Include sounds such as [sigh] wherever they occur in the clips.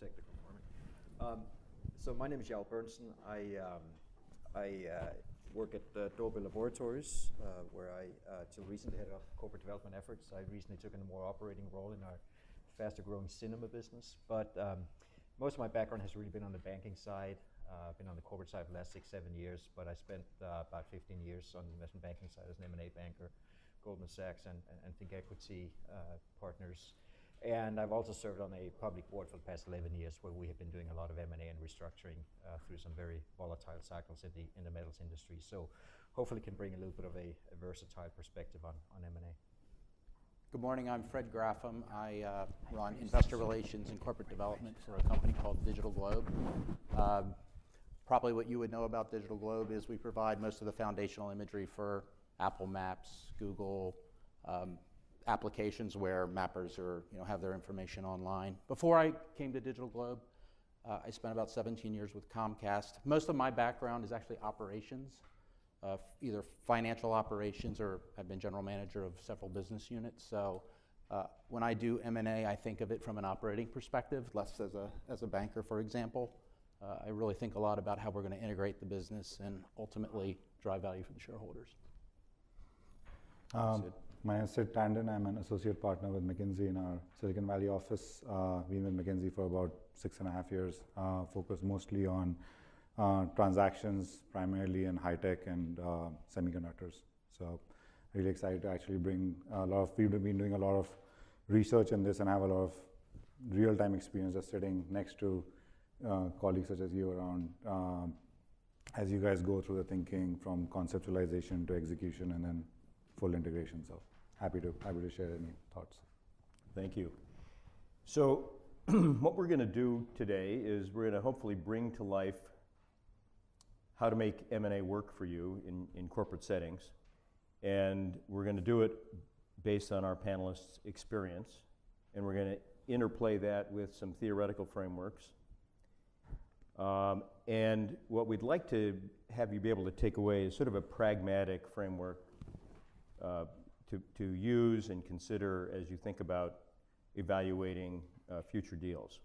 technical for me. Um, so my name is Jarl Berntzen. I, um, I uh, work at uh, Dolby Laboratories, uh, where I, uh, till recently, headed up corporate development efforts. I recently took a more operating role in our faster growing cinema business. But um, most of my background has really been on the banking side. Uh, I've been on the corporate side for the last six, seven years, but I spent uh, about 15 years on the investment banking side as an M&A banker, Goldman Sachs and, and, and ThinkEquity uh, partners. And I've also served on a public board for the past 11 years where we have been doing a lot of M&A and restructuring uh, through some very volatile cycles in the, in the metals industry. So hopefully can bring a little bit of a, a versatile perspective on, on M&A. Good morning. I'm Fred Graffam. I uh, run investor relations and corporate development for a company called Digital Globe. Um, probably what you would know about Digital Globe is we provide most of the foundational imagery for Apple Maps, Google, um, applications where mappers are, you know, have their information online. Before I came to Digital Globe, uh, I spent about 17 years with Comcast. Most of my background is actually operations, uh, either financial operations or I've been general manager of several business units. So uh, when I do M&A, I think of it from an operating perspective, less as a, as a banker, for example. Uh, I really think a lot about how we're going to integrate the business and ultimately drive value for the shareholders. Um, my name is Sid Tandon. I'm an associate partner with McKinsey in our Silicon Valley office. Uh, been with McKinsey for about six and a half years, uh, focused mostly on uh, transactions, primarily in high tech and uh, semiconductors. So, really excited to actually bring a lot of, we've been doing a lot of research in this and have a lot of real time experience just sitting next to uh, colleagues such as you around um, as you guys go through the thinking from conceptualization to execution and then full integration. So happy to happy to share any thoughts. Thank you. So [clears throat] what we're going to do today is we're going to hopefully bring to life how to make M&A work for you in, in corporate settings. And we're going to do it based on our panelists' experience. And we're going to interplay that with some theoretical frameworks. Um, and what we'd like to have you be able to take away is sort of a pragmatic framework uh, to, to use and consider as you think about evaluating uh, future deals.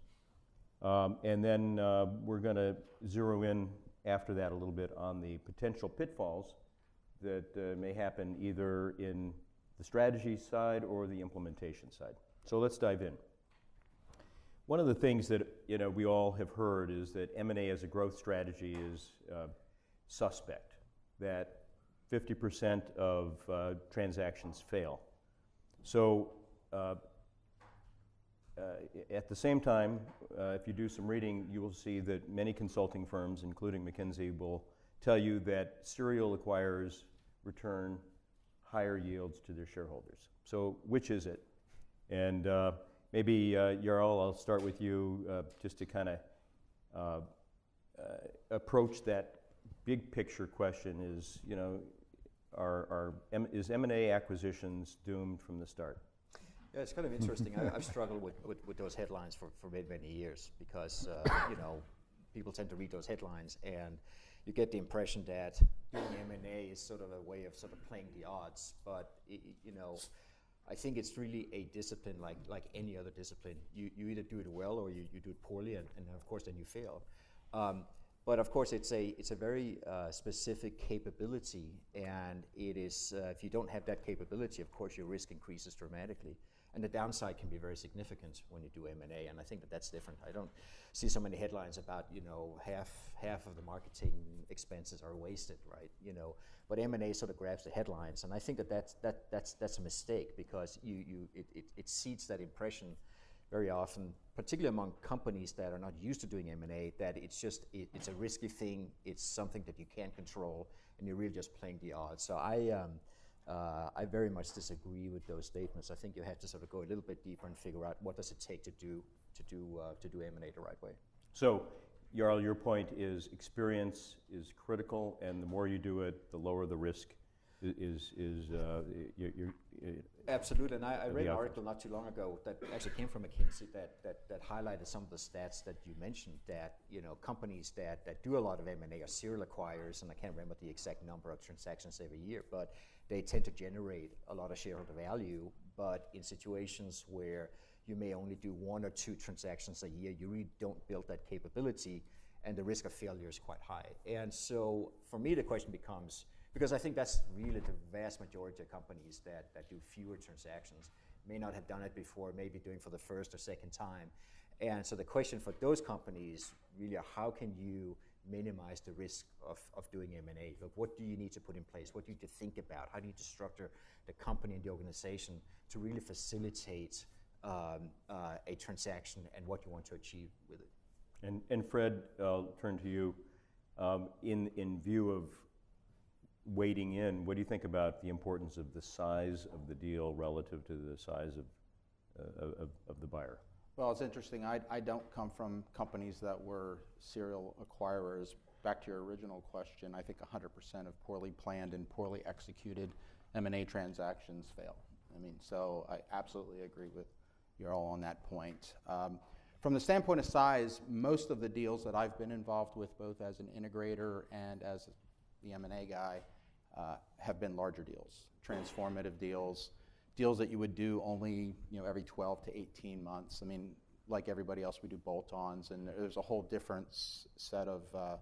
Um, and then uh, we're going to zero in after that a little bit on the potential pitfalls that uh, may happen either in the strategy side or the implementation side. So let's dive in. One of the things that you know we all have heard is that M&A as a growth strategy is uh, suspect. That 50% of uh, transactions fail. So uh, uh, at the same time, uh, if you do some reading, you will see that many consulting firms, including McKinsey, will tell you that serial acquirers return higher yields to their shareholders. So which is it? And uh, maybe, uh, Jarl, I'll start with you just to kind of approach that big picture question is, you know, are, are is M&A acquisitions doomed from the start? Yeah, it's kind of interesting. I, have struggled with, with, with, those headlines for, for many, many years because, uh, you know, people tend to read those headlines and you get the impression that doing M&A is sort of a way of sort of playing the odds. But, it, you know, I think it's really a discipline like, like any other discipline. You, you either do it well or you, you do it poorly, and, and of course then you fail. Um, but of course, it's a it's a very uh, specific capability, and it is uh, if you don't have that capability, of course, your risk increases dramatically, and the downside can be very significant when you do M and I think that that's different. I don't see so many headlines about you know half half of the marketing expenses are wasted, right? You know, but M and A sort of grabs the headlines, and I think that that's that that's that's a mistake because you you it, it, it seeds that impression very often, particularly among companies that are not used to doing M&A, that it's just it, it's a risky thing. It's something that you can't control, and you're really just playing the odds. So I. Um, uh, I very much disagree with those statements. I think you have to sort of go a little bit deeper and figure out what does it take to do to do uh, to do M&A the right way. So, Jarl, your point is experience is critical, and the more you do it, the lower the risk is is uh, you're, you're, absolutely. And I, I read an article not too long ago that actually came from McKinsey that, that that highlighted some of the stats that you mentioned. That you know companies that that do a lot of M and A are serial acquirers, and I can't remember the exact number of transactions every year, but they tend to generate a lot of shareholder value. But in situations where you may only do one or two transactions a year. You really don't build that capability, and the risk of failure is quite high. And so for me, the question becomes because I think that's really the vast majority of companies that, that do fewer transactions may not have done it before, maybe doing for the first or second time. And so the question for those companies really are how can you minimize the risk of, of doing M&A? Like what do you need to put in place? What do you need to think about? How do you need to structure the company and the organization to really facilitate um, uh, a transaction and what you want to achieve with it? And, and Fred, I'll turn to you. Um, in, in view of wading in, what do you think about the importance of the size of the deal relative to the size of, uh, of, of the buyer? Well, it's interesting. I, I don't come from companies that were serial acquirers. Back to your original question, I think 100% of poorly planned and poorly executed M&A transactions fail. I mean, so I absolutely agree with you all on that point. Um, from the standpoint of size, most of the deals that I've been involved with, both as an integrator and as the M&A guy, uh, have been larger deals, transformative deals, deals that you would do only you know every 12 to 18 months. I mean, like everybody else, we do bolt-ons, and there's a whole different set of uh,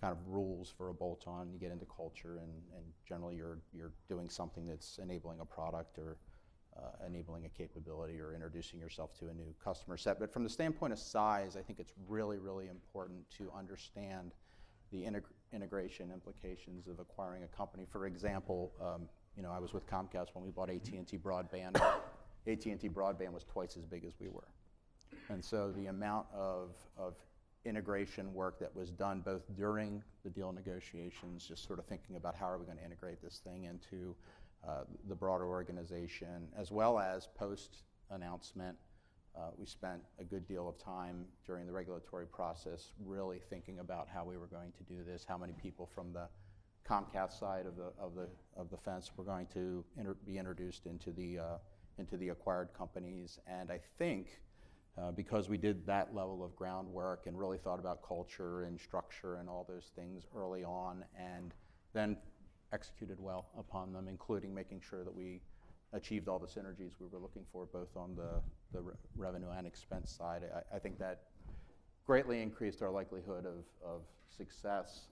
kind of rules for a bolt-on. You get into culture, and, generally you're you're doing something that's enabling a product or uh, enabling a capability or introducing yourself to a new customer set. But from the standpoint of size, I think it's really really important to understand the integ- integration implications of acquiring a company. For example, um, you know, I was with Comcast when we bought AT&T Broadband. AT&T Broadband was twice as big as we were. And so the amount of, of integration work that was done both during the deal negotiations, just sort of thinking about how are we going to integrate this thing into uh, the broader organization, as well as post announcement. Uh, we spent a good deal of time during the regulatory process really thinking about how we were going to do this, how many people from the Comcast side of the, of the, of the fence were going to be introduced into the, uh, into the acquired companies. And I think uh, because we did that level of groundwork and really thought about culture and structure and all those things early on, and then executed well upon them, including making sure that we achieved all the synergies we were looking for, both on the, the re- revenue and expense side. I, think that greatly increased our likelihood of, success.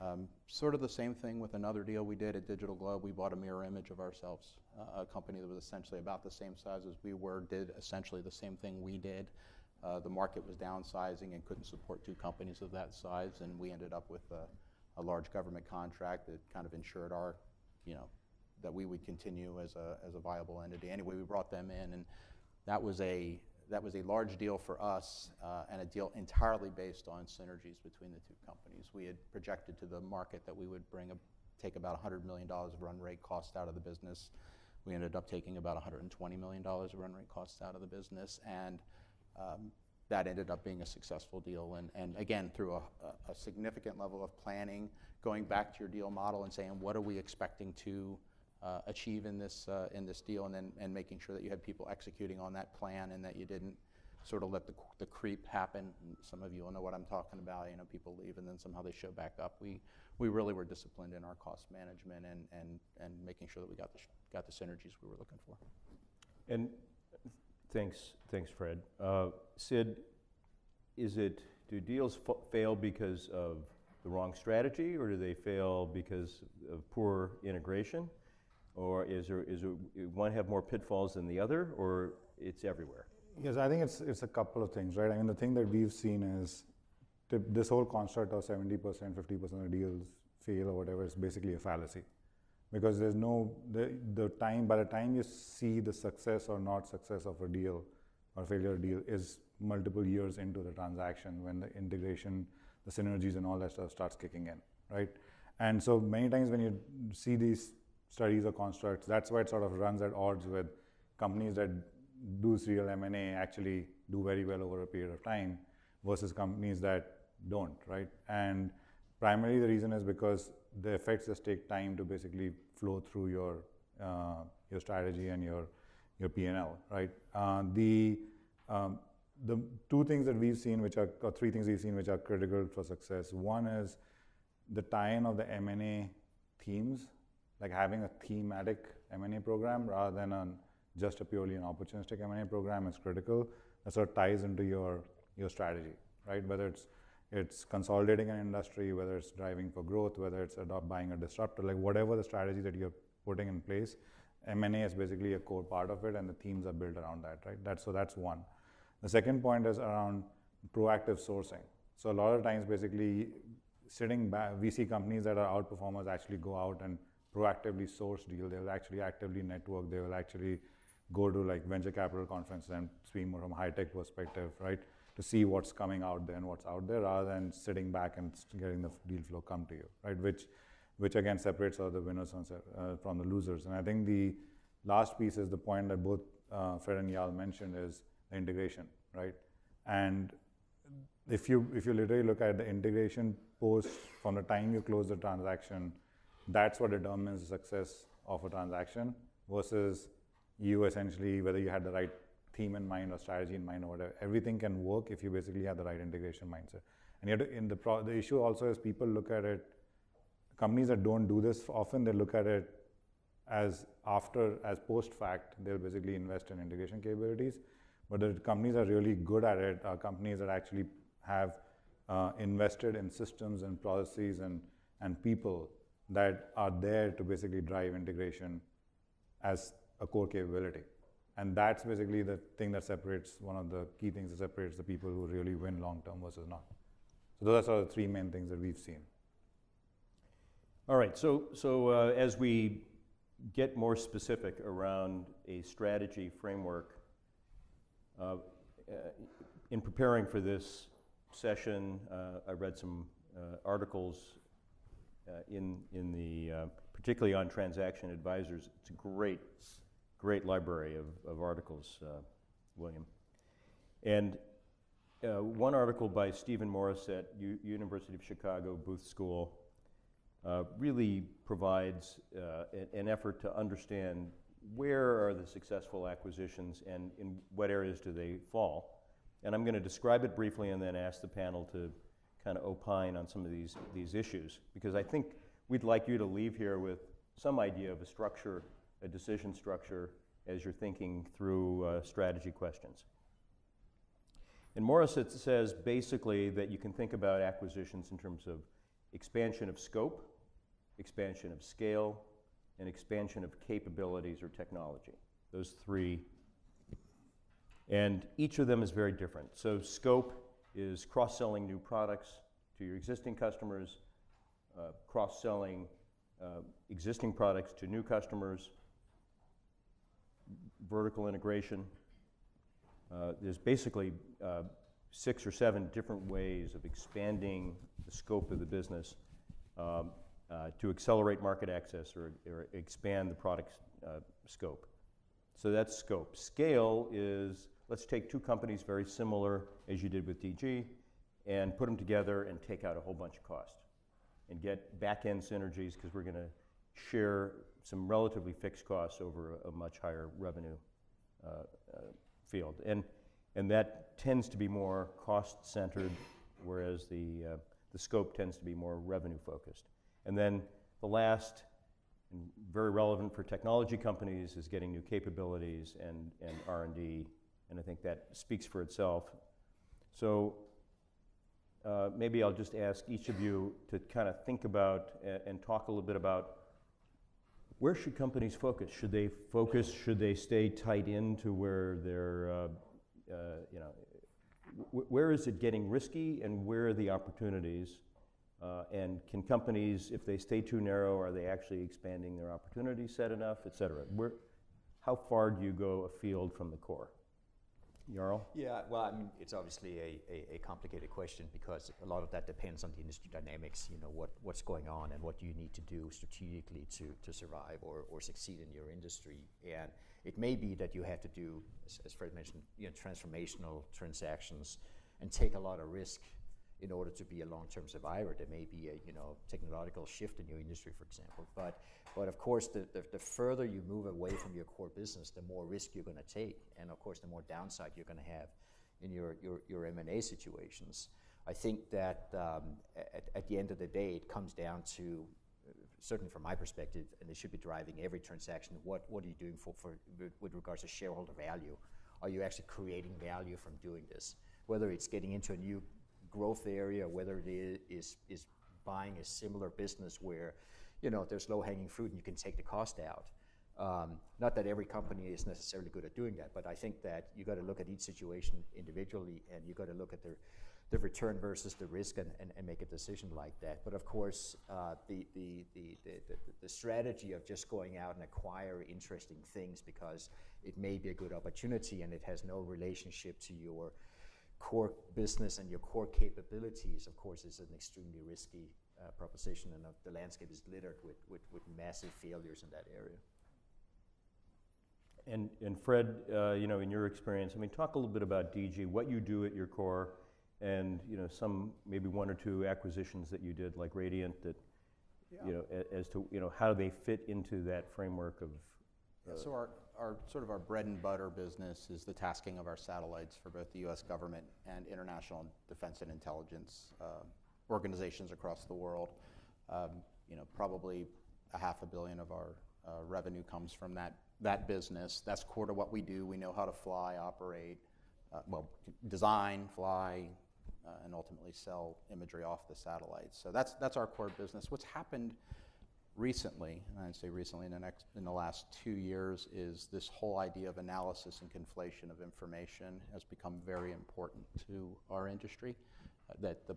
Um, sort of the same thing with another deal we did at Digital Globe. We bought a mirror image of ourselves. Uh, a company that was essentially about the same size as we were did essentially the same thing we did. Uh, the market was downsizing and couldn't support two companies of that size, and we ended up with a, large government contract that kind of ensured our, you know, that we would continue as a, as a viable entity. Anyway, we brought them in, and that was a that was a large deal for us uh, and a deal entirely based on synergies between the two companies. We had projected to the market that we would bring take about $100 million of run rate cost out of the business. We ended up taking about $120 million of run rate costs out of the business, and um, that ended up being a successful deal. And, and again, through a, significant level of planning, going back to your deal model and saying, what are we expecting to uh, achieve in this, uh, in this deal, and then and making sure that you had people executing on that plan and that you didn't sort of let the, the creep happen. And some of you will know what I'm talking about. You know, people leave and then somehow they show back up. We, we really were disciplined in our cost management and, and, and making sure that we got the, got the synergies we were looking for. And thanks, thanks, Fred. Uh, Sid, is it, do deals fail because of the wrong strategy or do they fail because of poor integration? Or is there, is there, one have more pitfalls than the other, or it's everywhere? Yes, I think it's, it's a couple of things, right? I mean, the thing that we've seen is this whole construct of 70%, 50% of deals fail or whatever is basically a fallacy. Because there's no, the, the time, by the time you see the success or not success of a deal or failure deal is multiple years into the transaction when the integration, the synergies and all that stuff starts kicking in, right? And so many times when you see these studies or constructs. That's why it sort of runs at odds with companies that do serial M&A actually do very well over a period of time versus companies that don't, right? And primarily the reason is because the effects just take time to basically flow through your uh, your strategy and your your P&L, right? Uh, the um, the two things that we've seen, which are or three things we've seen, which are critical for success. One is the tie-in of the M&A themes like having a thematic M&A program rather than an just a purely an opportunistic M&A program is critical. That sort of ties into your your strategy, right? Whether it's it's consolidating an industry, whether it's driving for growth, whether it's adopt buying a disruptor, like whatever the strategy that you're putting in place, M&A is basically a core part of it, and the themes are built around that, right? That's so that's one. The second point is around proactive sourcing. So a lot of times, basically, sitting back, companies that are outperformers actually go out and proactively source deal. They'll actually actively network. They will actually go to like venture capital conferences and speak more from a high tech perspective, right? To see what's coming out there and what's out there, rather than sitting back and getting the deal flow come to you, right? Which, which again separates all the winners uh, from the losers. And I think the last piece is the point that both uh, Fred and Jarl mentioned is the integration, right? And if you if you literally look at the integration post from the time you close the transaction, that's what determines the success of a transaction versus you essentially whether you had the right theme in mind or strategy in mind or whatever. Everything can work if you basically have the right integration mindset. And yet, in the pro- the issue also is people look at it. Companies that don't do this often they look at it as after as post fact they'll basically invest in integration capabilities. But the companies that are really good at it are companies that actually have uh, invested in systems and processes and, and people that are there to basically drive integration as a core capability. And that's basically the thing that separates one of the key things that separates the people who really win long term versus not. So those are sort of the three main things that we've seen. All right, so, so uh, as we get more specific around a strategy framework, uh, uh, in preparing for this session, uh, I read some uh, articles in, in the, uh, particularly on transaction advisors. It's a great, great library of, of articles, William. And one article by Stephen Morris at U- University of Chicago Booth School uh, really provides uh, an effort to understand where are the successful acquisitions and in what areas do they fall. And I'm going to describe it briefly and then ask the panel to kind of opine on some of these, these issues because I think we'd like you to leave here with some idea of a structure, a decision structure, as you're thinking through uh, strategy questions. In Morris, it says basically that you can think about acquisitions in terms of expansion of scope, expansion of scale, and expansion of capabilities or technology. Those three. And each of them is very different. So, scope is cross selling new products to your existing customers, uh, cross selling uh, existing products to new customers, vertical integration. Uh, there's basically uh, six or seven different ways of expanding the scope of the business. Um, uh, to accelerate market access or, or expand the product uh, scope. So that's scope. Scale is let's take two companies very similar as you did with DG and put them together and take out a whole bunch of cost and get back end synergies because we're going to share some relatively fixed costs over a, much higher revenue uh, uh, field. And, and that tends to be more cost centered, whereas the, uh, the scope tends to be more revenue focused. And then the last, and very relevant for technology companies, is getting new capabilities and, and R&D, and I think that speaks for itself. So uh, maybe I'll just ask each of you to kind of think about and, talk a little bit about where should companies focus? Should they focus? Should they stay tight into where they're, uh, uh, you know, where is it getting risky and where are the opportunities? Uh, and can companies, if they stay too narrow, are they actually expanding their opportunity set enough, et cetera? Where, how far do you go afield from the core? Jarl? Yeah, well, I mean, it's obviously a, a, a, complicated question because a lot of that depends on the industry dynamics, you know, what, what's going on and what you need to do strategically to, to survive or, or succeed in your industry. And it may be that you have to do, as, as Fred mentioned, you know, transformational transactions and take a lot of risk in order to be a long-term survivor. There may be a you know technological shift in your industry, for example. But but of course, the, the, the further you move away from your core business, the more risk you're going to take, and of course, the more downside you're going to have in your your, your M&A situations. I think that um, at, at the end of the day, it comes down to certainly from my perspective, and it should be driving every transaction. What what are you doing for, for with regards to shareholder value? Are you actually creating value from doing this? Whether it's getting into a new growth area, whether it is, is buying a similar business where, you know, there's low hanging fruit and you can take the cost out. Um, not that every company is necessarily good at doing that, but I think that you got to look at each situation individually, and you got to look at the the return versus the risk, and, and, and make a decision like that. But of course, uh, the, the, the, the, the strategy of just going out and acquire interesting things because it may be a good opportunity and it has no relationship to your core business and your core capabilities, of course, is an extremely risky uh, proposition, and uh, the landscape is littered with, with, with massive failures in that area. And, and Fred, uh, you know, in your experience, I mean, talk a little bit about DG, what you do at your core, and you know, some maybe one or two acquisitions that you did, like Radiant, that you know, a, as to you know, how they fit into that framework of. Yeah, so our, our sort of our bread and butter business is the tasking of our satellites for both the U.S. government and international defense and intelligence uh, organizations across the world. Um, you know, probably a half a billion of our uh, revenue comes from that that business. That's core to what we do. We know how to fly, operate, uh, well, design, fly, uh, and ultimately sell imagery off the satellites. So that's that's our core business. What's happened recently, and I'd say recently in the next in the last two years, is this whole idea of analysis and conflation of information has become very important to our industry. Uh, that the,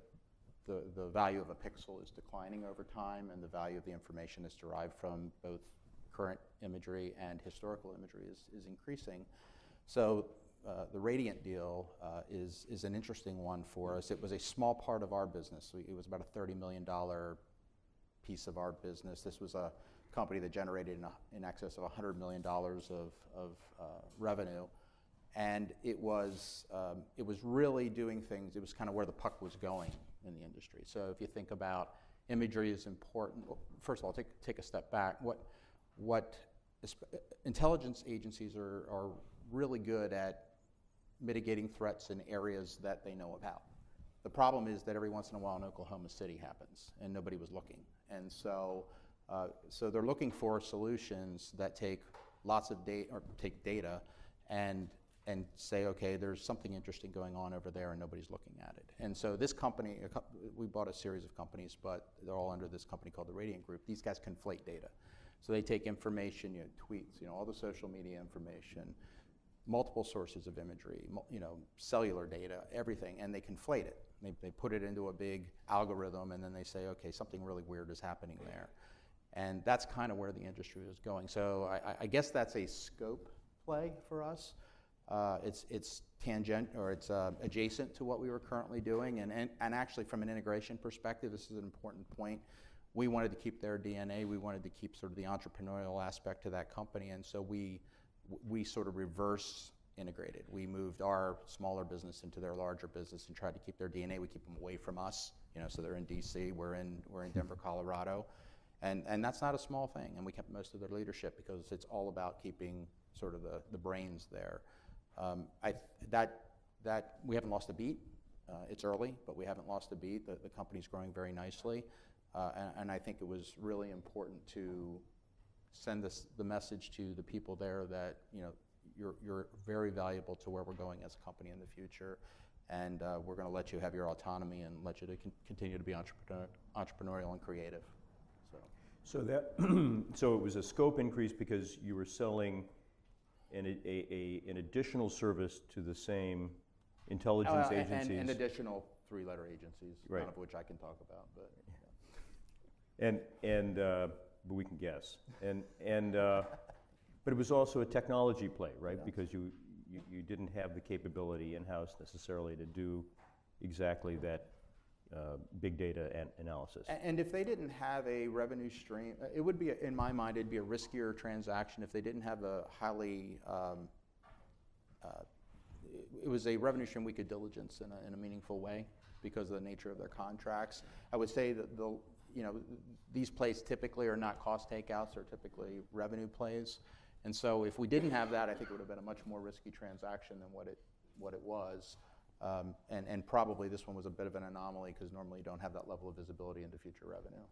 the the value of a pixel is declining over time, and the value of the information is derived from both current imagery and historical imagery is, is increasing. So uh, the Radiant deal uh, is, is an interesting one for us. It was a small part of our business. It was about a $30 million piece of our business. This was a company that generated in, excess of $100 million of, of uh, revenue. And it was, um, it was really doing things, it was kind of where the puck was going in the industry. So if you think about imagery is important, first of all, take, take a step back. What, what intelligence agencies are, are really good at mitigating threats in areas that they know about. The problem is that every once in a while in Oklahoma City happens and nobody was looking. And so, uh, so they're looking for solutions that take lots of data or take data and and say, okay, there's something interesting going on over there and nobody's looking at it. And so this company, we bought a series of companies, but they're all under this company called the Radiant Group. These guys conflate data. So they take information, you know, tweets, you know, all the social media information, multiple sources of imagery, you know, cellular data, everything, and they conflate it. They, they put it into a big algorithm, and then they say, okay, something really weird is happening there. And that's kind of where the industry is going. So I, I guess that's a scope play for us. Uh, it's, it's tangent or it's uh, adjacent to what we were currently doing. And, and, and actually, from an integration perspective, this is an important point. We wanted to keep their DNA. We wanted to keep sort of the entrepreneurial aspect to that company. And so we, we sort of reverse integrated. We moved our smaller business into their larger business and tried to keep their DNA. We keep them away from us, you know, so they're in DC, we're in, we're in Denver, Colorado. And, and that's not a small thing. And we kept most of their leadership because it's all about keeping sort of the, the brains there. Um, I, that, that, we haven't lost a beat. Uh, it's early, but we haven't lost a beat. The, the company's growing very nicely. Uh, and, and I think it was really important to send this, the message to the people there that you know you're, you're very valuable to where we're going as a company in the future, and uh, we're going to let you have your autonomy and let you to con- continue to be entrepreneur, entrepreneurial and creative. So, so that [clears throat] so it was a scope increase because you were selling an, a, a, an additional service to the same intelligence uh, agencies and, and, additional three-letter agencies, right. none of which I can talk about, but. And and uh, but we can guess. And, and, uh, [laughs] but it was also a technology play, right? Because you, you, you didn't have the capability in-house necessarily to do exactly that uh, big data an- analysis. And if they didn't have a revenue stream, it would be, in my mind, it'd be a riskier transaction if they didn't have a highly, um, uh, it was a revenue stream we could diligence in a, in a meaningful way because of the nature of their contracts. I would say that the, you know, these plays typically are not cost takeouts, they're typically revenue plays. And so if we didn't have that, I think it would have been a much more risky transaction than what it, what it was. Um, and, and probably this one was a bit of an anomaly because normally you don't have that level of visibility into future revenue.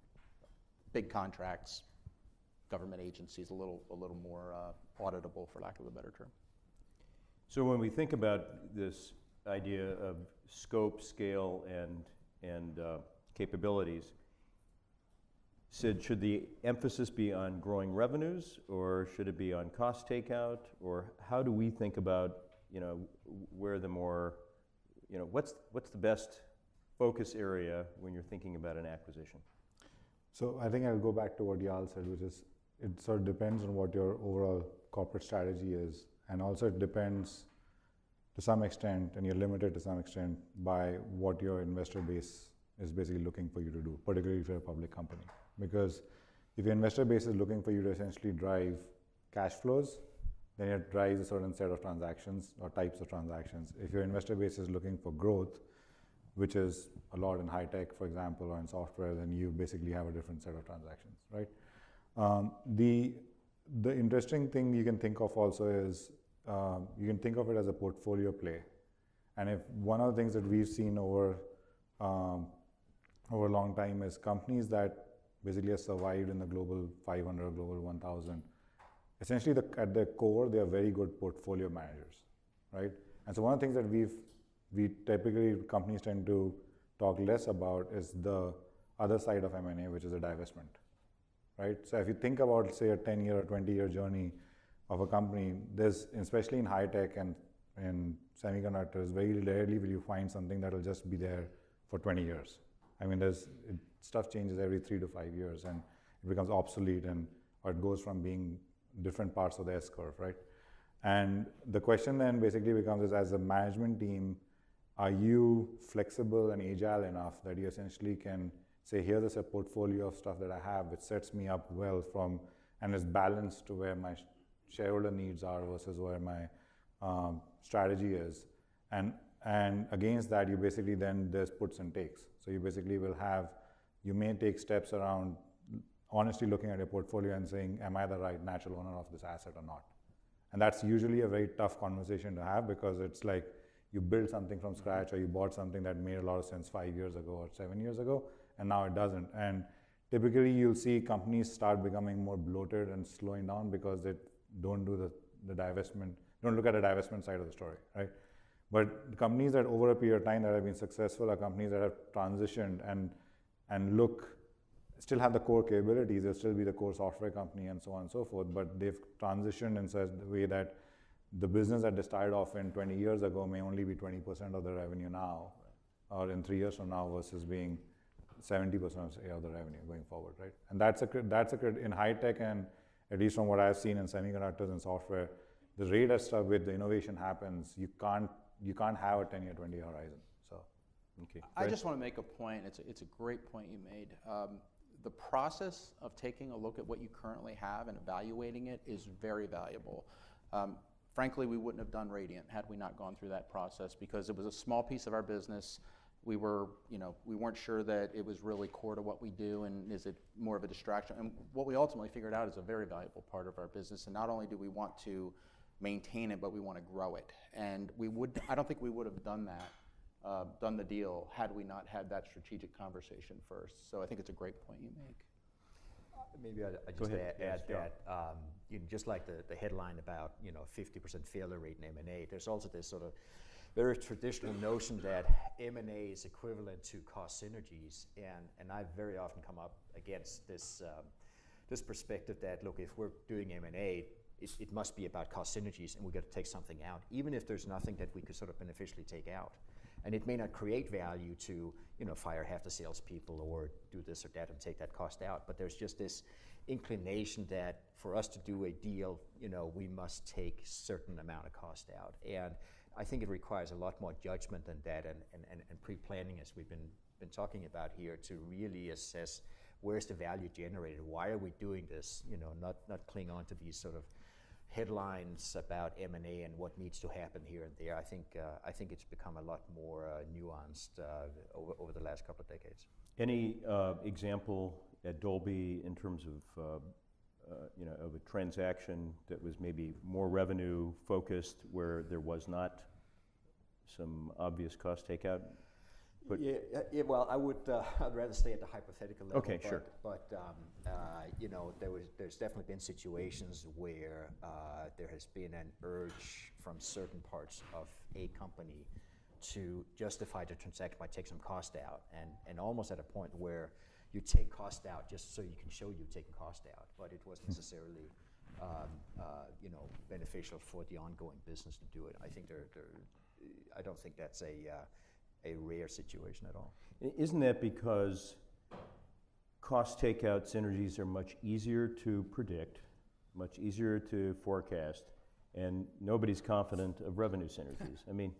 big contracts, government agencies, a little, a little more uh, auditable, for lack of a better term. So when we think about this idea of scope, scale, and, and uh, capabilities, Sid, should the emphasis be on growing revenues, or should it be on cost takeout, or how do we think about, you know, where the more, you know, what's, what's the best focus area when you're thinking about an acquisition? So I think I'll go back to what Jarl said, which is it sort of depends on what your overall corporate strategy is, and also it depends to some extent, and you're limited to some extent by what your investor base is basically looking for you to do, particularly if you're a public company. Because if your investor base is looking for you to essentially drive cash flows, then it drives a certain set of transactions or types of transactions. If your investor base is looking for growth, which is a lot in high tech, for example, or in software, then you basically have a different set of transactions, right? Um, the the interesting thing you can think of also is um, you can think of it as a portfolio play, and if one of the things that we've seen over um, over a long time is companies that basically have survived in the global 500 or global 1000 essentially the, at their core they are very good portfolio managers right? And so one of the things that we've we typically companies tend to talk less about is the other side of m&a which is a divestment right? So if you think about say a 10 year or 20 year journey of a company there's especially in high tech and in semiconductors very rarely will you find something that will just be there for 20 years. I mean there's it, stuff changes every three to five years and it becomes obsolete and or it goes from being different parts of the S curve, right? And the question then basically becomes is as a management team, are you flexible and agile enough that you essentially can say, here's a portfolio of stuff that I have which sets me up well from and is balanced to where my shareholder needs are versus where my um, strategy is. And and against that, you basically then there's puts and takes. So you basically will have you may take steps around honestly looking at your portfolio and saying, am I the right natural owner of this asset or not? And that's usually a very tough conversation to have because it's like you build something from scratch or you bought something that made a lot of sense five years ago or seven years ago, and now it doesn't. And typically you'll see companies start becoming more bloated and slowing down because they don't do the, the divestment, don't look at the divestment side of the story, right? But companies that over a period of time that have been successful are companies that have transitioned and and look, still have the core capabilities, they'll still be the core software company and so on and so forth, but they've transitioned in such a way that the business that they started off in 20 years ago may only be 20% of the revenue now, or in three years from now versus being 70% of the revenue going forward, right? And that's a that's a in high tech and at least from what I've seen in semiconductors and software, the rate at stuff with the innovation happens, you can't you can't have a 10 year, 20 year horizon. Okay. I just want to make a point. It's a, it's a great point you made. Um, the process of taking a look at what you currently have and evaluating it is very valuable. Um, frankly, we wouldn't have done Radiant had we not gone through that process because it was a small piece of our business. We were, you know, we weren't sure that it was really core to what we do and is it more of a distraction. And what we ultimately figured out is a very valuable part of our business. And not only do we want to maintain it, but we want to grow it. And we would, I don't think we would have done that uh, done the deal had we not had that strategic conversation first. So I think it's a great point you make. Maybe I, I just ahead. add, Yes, add Joe. that um, you know, just like the, the headline about you know 50% failure rate in M&A, there's also this sort of very traditional notion that M&A is equivalent to cost synergies, and and I've very often come up against this um, this perspective that look, if we're doing M&A, it, it must be about cost synergies, and we've got to take something out, even if there's nothing that we could sort of beneficially take out and it may not create value to you know fire half the salespeople or do this or that and take that cost out. But there's just this inclination that for us to do a deal, you know, we must take certain amount of cost out, and I think it requires a lot more judgment than that and, and, and, and pre-planning as we've been been talking about here to really assess where's the value generated, why are we doing this, you know, not not cling on to these sort of headlines about M&A and what needs to happen here and there. I think uh, I think it's become a lot more uh, nuanced uh, over, over the last couple of decades. Any uh, example at Dolby in terms of uh, you know of a transaction that was maybe more revenue focused, where there was not some obvious cost takeout? But- yeah, yeah, well, I would, uh, [laughs] I'd rather stay at the hypothetical level. Okay, but- sure. But, um, uh, you know, there was, there's definitely been situations where uh, there has been an urge from certain parts of a company to justify the transaction by taking some cost out, and, and almost at a point where you take cost out just so you can show you've taken cost out, but it wasn't necessarily, um, uh, you know, beneficial for the ongoing business to do it. I think there, there, I don't think that's a, uh, a rare situation at all. Isn't that because cost takeout synergies are much easier to predict, much easier to forecast, and nobody's confident of revenue synergies? I mean,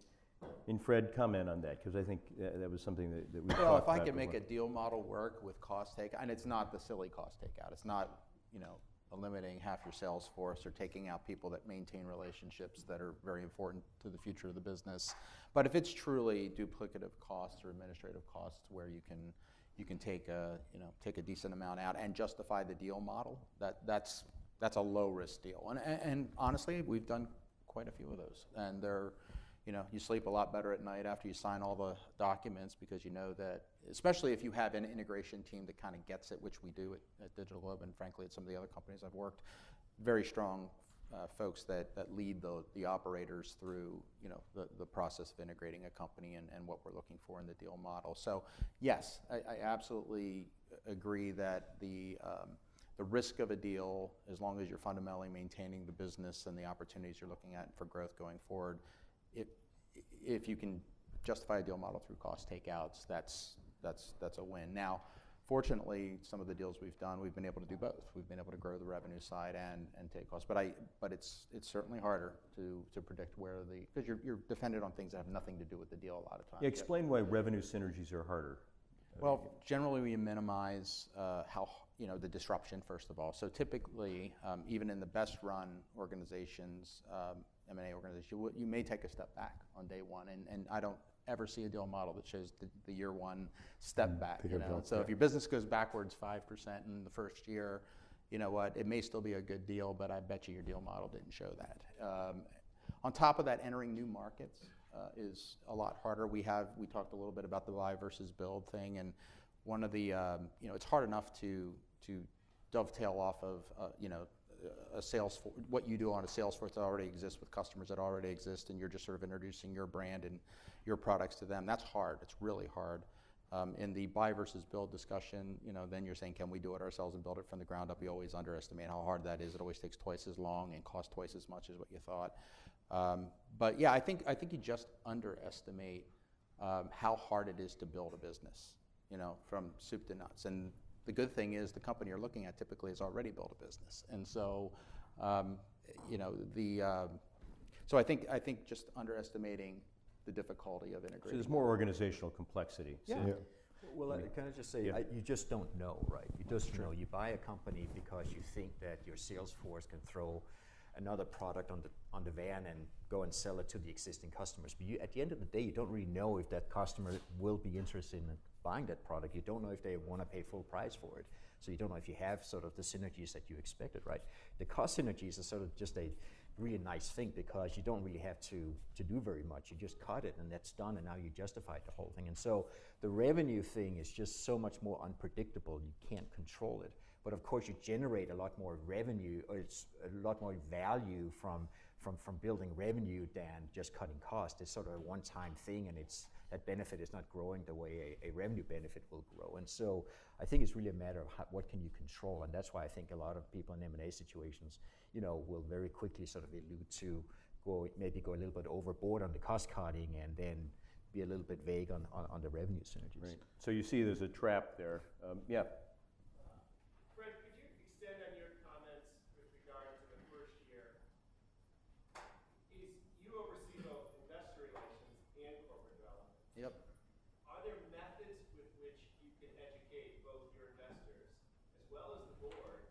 and Fred, comment on that, because I think that, that was something that, that we talked about. Well, if I can make a deal model work with cost take, and it's not the silly cost takeout, it's not, you know, eliminating half your sales force or taking out people that maintain relationships that are very important to the future of the business. But if it's truly duplicative costs or administrative costs where you can, you can take a, you know, take a decent amount out and justify the deal model, that, that's, that's a low risk deal. And, and, and honestly, we've done quite a few of those. And they're, you know, you sleep a lot better at night after you sign all the documents because you know that, especially if you have an integration team that kind of gets it, which we do at, at Digital Globe and frankly at some of the other companies I've worked, very strong uh, folks that, that lead the, the operators through, you know, the, the process of integrating a company and, and what we're looking for in the deal model. So yes, I, I absolutely agree that the, um, the risk of a deal, as long as you're fundamentally maintaining the business and the opportunities you're looking at for growth going forward, if, if you can justify a deal model through cost takeouts, that's, that's, that's a win. Now, fortunately, some of the deals we've done, we've been able to do both. We've been able to grow the revenue side and, and take costs. But, I, but it's, it's certainly harder to, to predict where the, because you're, you're dependent on things that have nothing to do with the deal a lot of times. Explain why revenue synergies are harder. Well, generally we minimize uh, how you know the disruption first of all. So typically, um, even in the best run organizations, um, M&A organization, you, you may take a step back on day one, and, and I don't ever see a deal model that shows the, the year one step back. You know? So yeah. if your business goes backwards five percent in the first year, you know what? It may still be a good deal, but I bet you your deal model didn't show that. Um, on top of that, entering new markets uh, is a lot harder. We have we talked a little bit about the buy versus build thing, and one of the um, you know it's hard enough to to dovetail off of uh, you know a sales for, what you do on a sales force that already exists with customers that already exist, and you're just sort of introducing your brand and your products to them. That's hard. It's really hard. Um, in the buy versus build discussion, you know, then you're saying, can we do it ourselves and build it from the ground up? You always underestimate how hard that is. It always takes twice as long and costs twice as much as what you thought. Um, but yeah, I think I think you just underestimate um, how hard it is to build a business, you know, from soup to nuts. And the good thing is the company you're looking at typically has already built a business, and so um, you know the. Um, so I think I think just underestimating the difficulty of So there's more organizational complexity. So- Yeah. Yeah. Well, uh, can I just say, Yeah. I, you just don't know, right? You just know. You buy a company because you think that your sales force can throw another product on the on the van and go and sell it to the existing customers. But you, at the end of the day, you don't really know if that customer will be interested in buying that product. You don't know if they want to pay full price for it. So you don't know if you have sort of the synergies that you expected, right? The cost synergies are sort of just a really nice thing because you don't really have to, to do very much. You just cut it and that's done and now you justified the whole thing. And so the revenue thing is just so much more unpredictable. You can't control it. But of course you generate a lot more revenue or it's a lot more value from from, from building revenue than just cutting cost. It's sort of a one-time thing and it's that benefit is not growing the way a, a revenue benefit will grow. And so I think it's really a matter of how, what can you control, and that's why I think a lot of people in M&A situations, you know, will very quickly sort of allude to go maybe go a little bit overboard on the cost cutting and then be a little bit vague on, on, on the revenue synergies. Right. So you see there's a trap there. Um, yeah. Fred, could you extend on your comments with regard to the first year? Is, you oversee both investor relations and corporate development. Yep. Are there methods with which you can educate both your investors as well as the board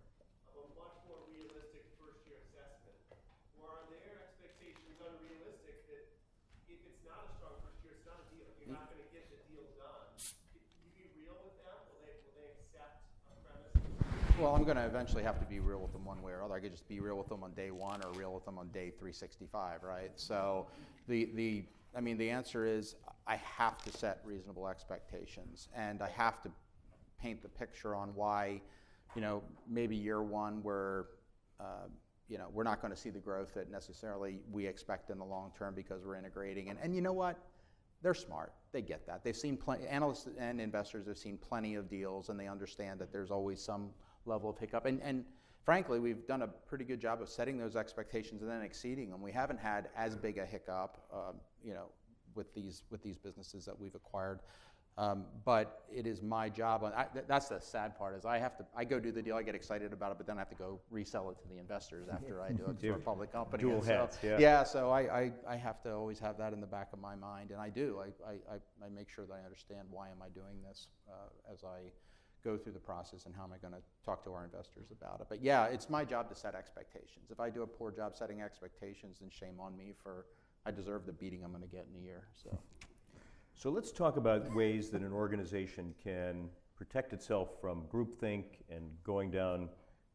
of a much more realistic first-year assessment? Or are their expectations unrealistic that if it's not a strong first year, it's not a deal, you're not gonna get the deal done? Can you be real with them? Will they, will they accept? Well, I'm going to eventually have to be real with them one way or other. I could just be real with them on day one or real with them on day 365, right? So the, the I mean, the answer is I have to set reasonable expectations and I have to paint the picture on why, you know, maybe year one we're, uh, you know, we're not going to see the growth that necessarily we expect in the long term because we're integrating. And, you know what? They're smart. They get that. They've seen plenty, analysts and investors have seen plenty of deals and they understand that there's always some level of hiccup. And, frankly, we've done a pretty good job of setting those expectations and then exceeding them. We haven't had as big a hiccup, um, you know, with these with these businesses that we've acquired. Um, but it is my job. I, that's the sad part is I have to. I go do the deal. I get excited about it, but then I have to go resell it to the investors after I do it for a public company. Dual And so- yeah. Yeah. So I, I, I have to always have that in the back of my mind, and I do. I, I, I, I make sure that I understand why am I doing this uh, as I go through the process and how am I going to talk to our investors about it. But yeah, it's my job to set expectations. If I do a poor job setting expectations, then shame on me for I deserve the beating I'm going to get in a year. So. So let's talk about ways that an organization can protect itself from groupthink and going down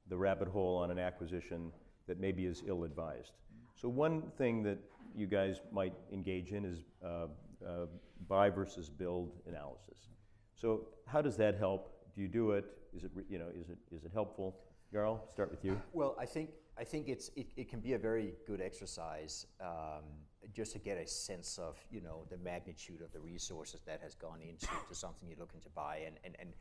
the rabbit hole on an acquisition that maybe is ill-advised. So one thing that you guys might engage in is uh, uh, buy versus build analysis. So how does that help? Do you do it? Is it you know is it is it helpful? Jarl, start with you. Well, I think I think it's it, it can be a very good exercise um, just to get a sense of you know the magnitude of the resources that has gone into to something you're looking to buy, and and and.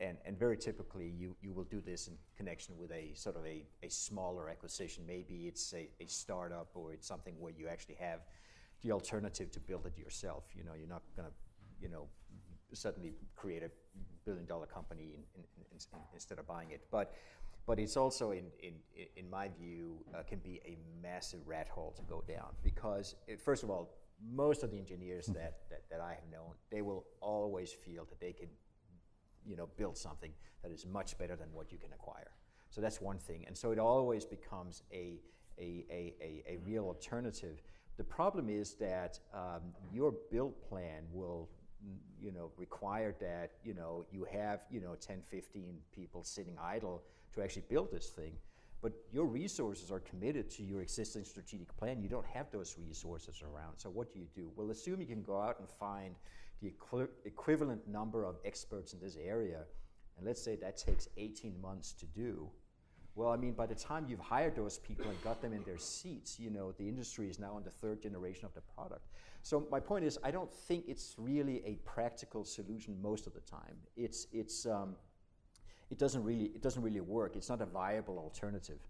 And, and very typically, you, you will do this in connection with a sort of a, a smaller acquisition. Maybe it's a, a startup or it's something where you actually have the alternative to build it yourself. You know, you're not going to, you know, suddenly create a billion dollar company in, in, in, in- instead of buying it. But, but it's also, in, in, in my view, uh, can be a massive rat hole to go down because, it, first of all, most of the engineers that, that, that I have known, they will always feel that they can you know, build something that is much better than what you can acquire. So that's one thing. And so it always becomes a, a, a, a, a real alternative. The problem is that um, your build plan will mm, you know, require that, you know, you have, you know, 10, 15 people sitting idle to actually build this thing. But your resources are committed to your existing strategic plan. You don't have those resources around. So what do you do? Well, assume you can go out and find the equi- equivalent number of experts in this area, and let's say that takes 18 months to do. Well, I mean, by the time you've hired those people and got them in their seats, you know, the industry is now in the third generation of the product. So my point is, I don't think it's really a practical solution most of the time. It's it's um, it doesn't really it doesn't really work. It's not a viable alternative,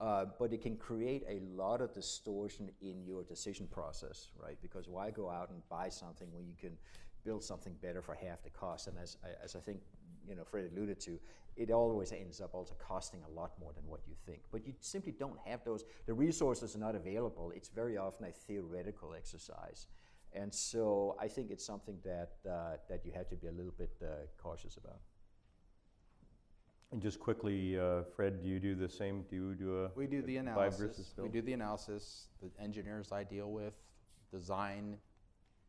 uh, but it can create a lot of distortion in your decision process, right? Because why go out and buy something when you can build something better for half the cost? And as as I think you know Fred alluded to, it always ends up also costing a lot more than what you think. But you simply don't have those. The resources are not available. It's very often a theoretical exercise. And so I think it's something that, uh, that you have to be a little bit uh, cautious about. And just quickly, uh, Fred, do you do the same? Do you do a We do the buy analysis. versus We build? do the analysis. The engineers I deal with design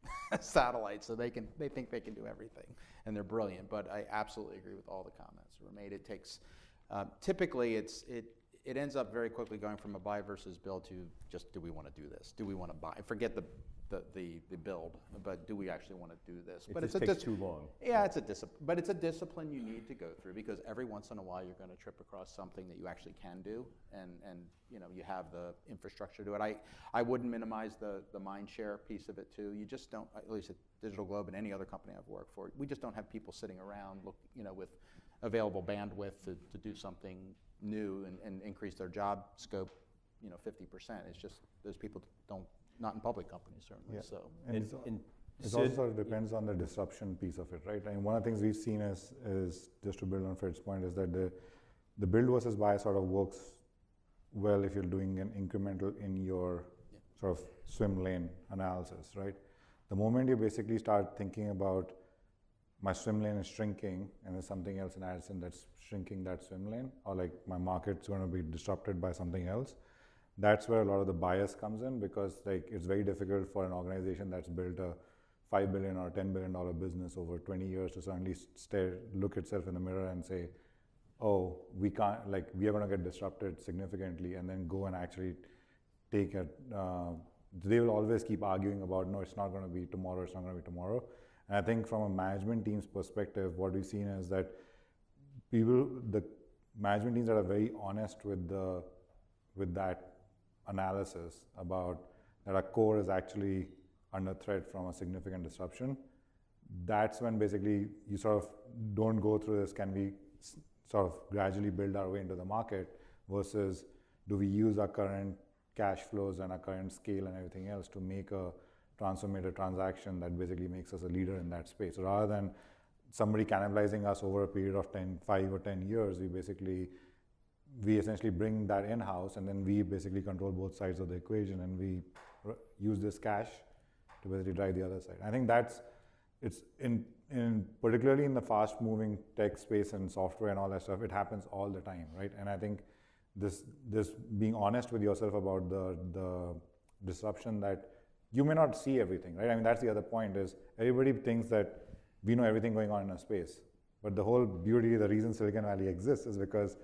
[laughs] satellites, so they can they think they can do everything, and they're brilliant. But I absolutely agree with all the comments that were made. It takes um, typically it's it it ends up very quickly going from a buy versus build to just do we want to do this? Do we want to buy? Forget the the, the, the build, but do we actually want to do this? It but it's a takes dis- too long. yeah, it's a discipline, but it's a discipline you need to go through because every once in a while you're going to trip across something that you actually can do, and and you know you have the infrastructure to do it. I I wouldn't minimize the the mind share piece of it too. You just don't, at least at DigitalGlobe and any other company I've worked for, we just don't have people sitting around look you know with available bandwidth to, to do something new and, and increase their job scope, you know, 50%. It's just those people don't not in public companies certainly. Yeah. So And And- it's, al- it also sort of depends on the disruption piece of it, right? And one of the things we've seen is, is just to build on Fred's point, is that the, the build versus buy sort of works well if you're doing an incremental in your Yeah. sort of swim lane analysis, right? The moment you basically start thinking about my swim lane is shrinking and there's something else in Addison that's shrinking that swim lane, or like my market's going to be disrupted by something else, that's where a lot of the bias comes in because like it's very difficult for an organization that's built a five billion or ten billion dollar business over 20 years to suddenly stare, look itself in the mirror and say, "Oh, we can't like we are going to get disrupted significantly," and then go and actually take a uh, they will always keep arguing about no, it's not going to be tomorrow, it's not going to be tomorrow. And I think from a management team's perspective, what we've seen is that people, the management teams that are very honest with the with that analysis about that our core is actually under threat from a significant disruption, that's when basically you sort of don't go through this. Can we sort of gradually build our way into the market versus do we use our current cash flows and our current scale and everything else to make a transformative transaction that basically makes us a leader in that space rather than somebody cannibalizing us over a period of 10, 5 or 10 years, we basically we essentially bring that in house and then we basically control both sides of the equation and we use this cash to basically drive the other side. I think that's it's in in particularly in the fast moving tech space and software and all that stuff it happens all the time right and i think this this being honest with yourself about the the disruption that you may not see everything right i mean that's the other point is everybody thinks that we know everything going on in a space but the whole beauty the reason silicon valley exists is because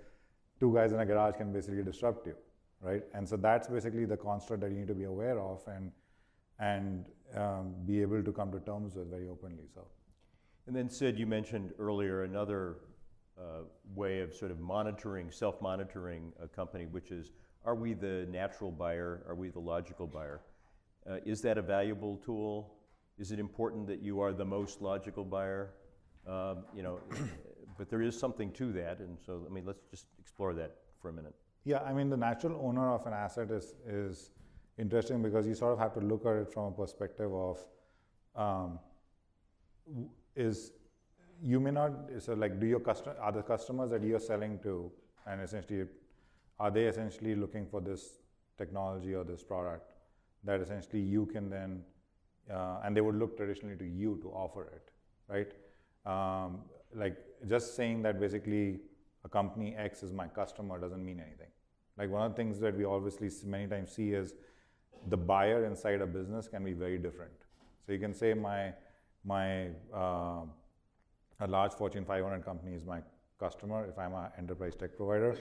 two guys in a garage can basically disrupt you right and so that's basically the construct that you need to be aware of and and um, be able to come to terms with very openly so And then Sid, you mentioned earlier another uh, way of sort of monitoring, self-monitoring a company, which is, are we the natural buyer? Are we the logical buyer? Uh, Is that a valuable tool? Is it important that you are the most logical buyer? Um, You know, but there is something to that, and so, I mean, let's just explore that for a minute. Yeah, I mean, the natural owner of an asset is, is interesting because you sort of have to look at it from a perspective of um, is you may not so like do your custom are the customers that you're selling to and essentially are they essentially looking for this technology or this product that essentially you can then uh, and they would look traditionally to you to offer it right um, like just saying that basically a company x is my customer doesn't mean anything like one of the things that we obviously many times see is the buyer inside a business can be very different so you can say my my uh, a large Fortune 500 company is my customer if I'm an enterprise tech provider.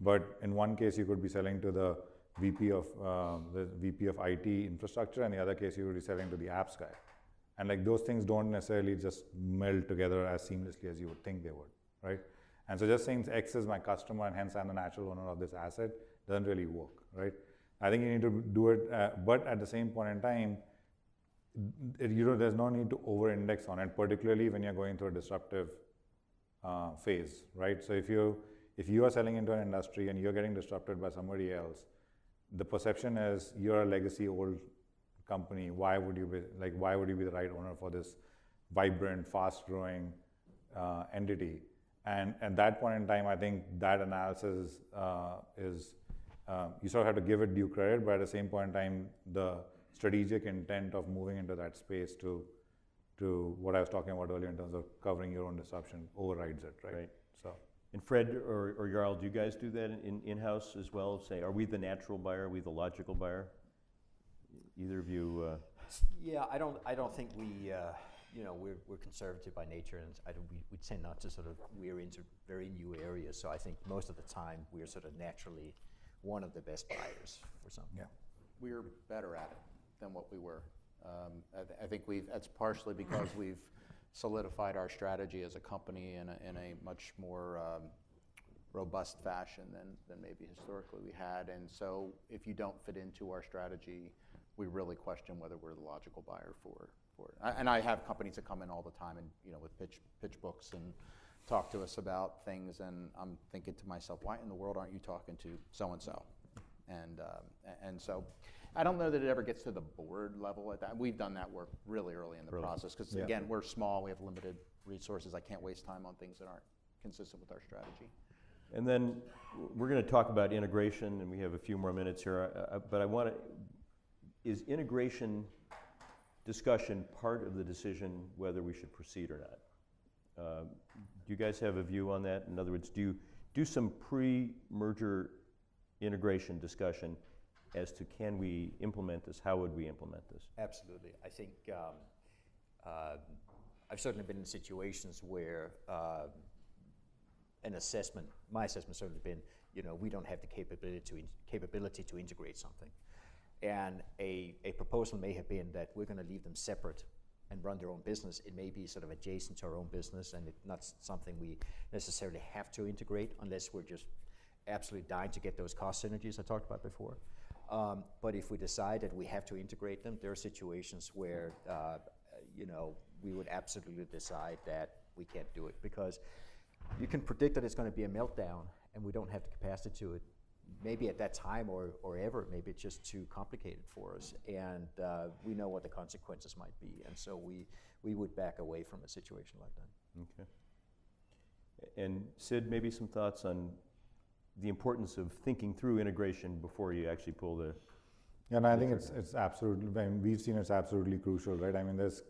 But in one case, you could be selling to the VP of uh, the VP of IT infrastructure, and the other case, you would be selling to the apps guy. And like those things don't necessarily just meld together as seamlessly as you would think they would, right? And so just saying X is my customer and hence I'm the natural owner of this asset doesn't really work, right? I think you need to do it, uh, but at the same point in time, you know, there's no need to over-index on it, particularly when you're going through a disruptive uh, phase, right? So if you if you are selling into an industry and you're getting disrupted by somebody else, the perception is you're a legacy old company. Why would you be like? Why would you be the right owner for this vibrant, fast-growing uh, entity? And at that point in time, I think that analysis uh, is uh, you sort of have to give it due credit, but at the same point in time, the strategic intent of moving into that space to to what I was talking about earlier in terms of covering your own disruption overrides it, right? Right. So And Fred or, or Jarl, do you guys do that in, in-house as well? Say, are we the natural buyer? Are we the logical buyer? Either of you? Uh, Yeah, I don't, I don't think we, uh, you know, we're, we're conservative by nature, and I don't, we, we tend not to sort of we're into very new areas. So I think most of the time we're sort of naturally one of the best buyers for something. yeah. we're better at it than what we were. Um, I, th- I think we've, that's partially because [coughs] we've solidified our strategy as a company in a, in a much more um, robust fashion than, than maybe historically we had. And so if you don't fit into our strategy, we really question whether we're the logical buyer for, for it. I- And I have companies that come in all the time and, you know, with pitch, pitch books and talk to us about things, and I'm thinking to myself, why in the world aren't you talking to so-and-so? And, um, and so, I don't know that it ever gets to the board level at that. We've done that work really early in the Really? process, because Yeah. again, we're small, we have limited resources. I can't waste time on things that aren't consistent with our strategy. And then we're going to talk about integration, and we have a few more minutes here. But I want to, is integration discussion part of the decision whether we should proceed or not? Uh, Do you guys have a view on that? In other words, do you do some pre-merger integration discussion as to can we implement this? How would we implement this? Absolutely. I think um, uh, I've certainly been in situations where uh, an assessment, my assessment certainly been, you know, we don't have the capability to capability to integrate something. And a, a proposal may have been that we're going to leave them separate and run their own business. It may be sort of adjacent to our own business, and it's not something we necessarily have to integrate unless we're just absolutely dying to get those cost synergies I talked about before. Um, but if we decide that we have to integrate them, there are situations where uh, you know we would absolutely decide that we can't do it because you can predict that it's going to be a meltdown, and we don't have the capacity to it. Maybe at that time or, or ever, maybe it's just too complicated for us, and uh, we know what the consequences might be, and so we, we would back away from a situation like that. Okay. And Sid, maybe some thoughts on the importance of thinking through integration before you actually pull the. Yeah, and I think it's it's absolutely. I mean, we've seen it's absolutely crucial, right? I mean, there's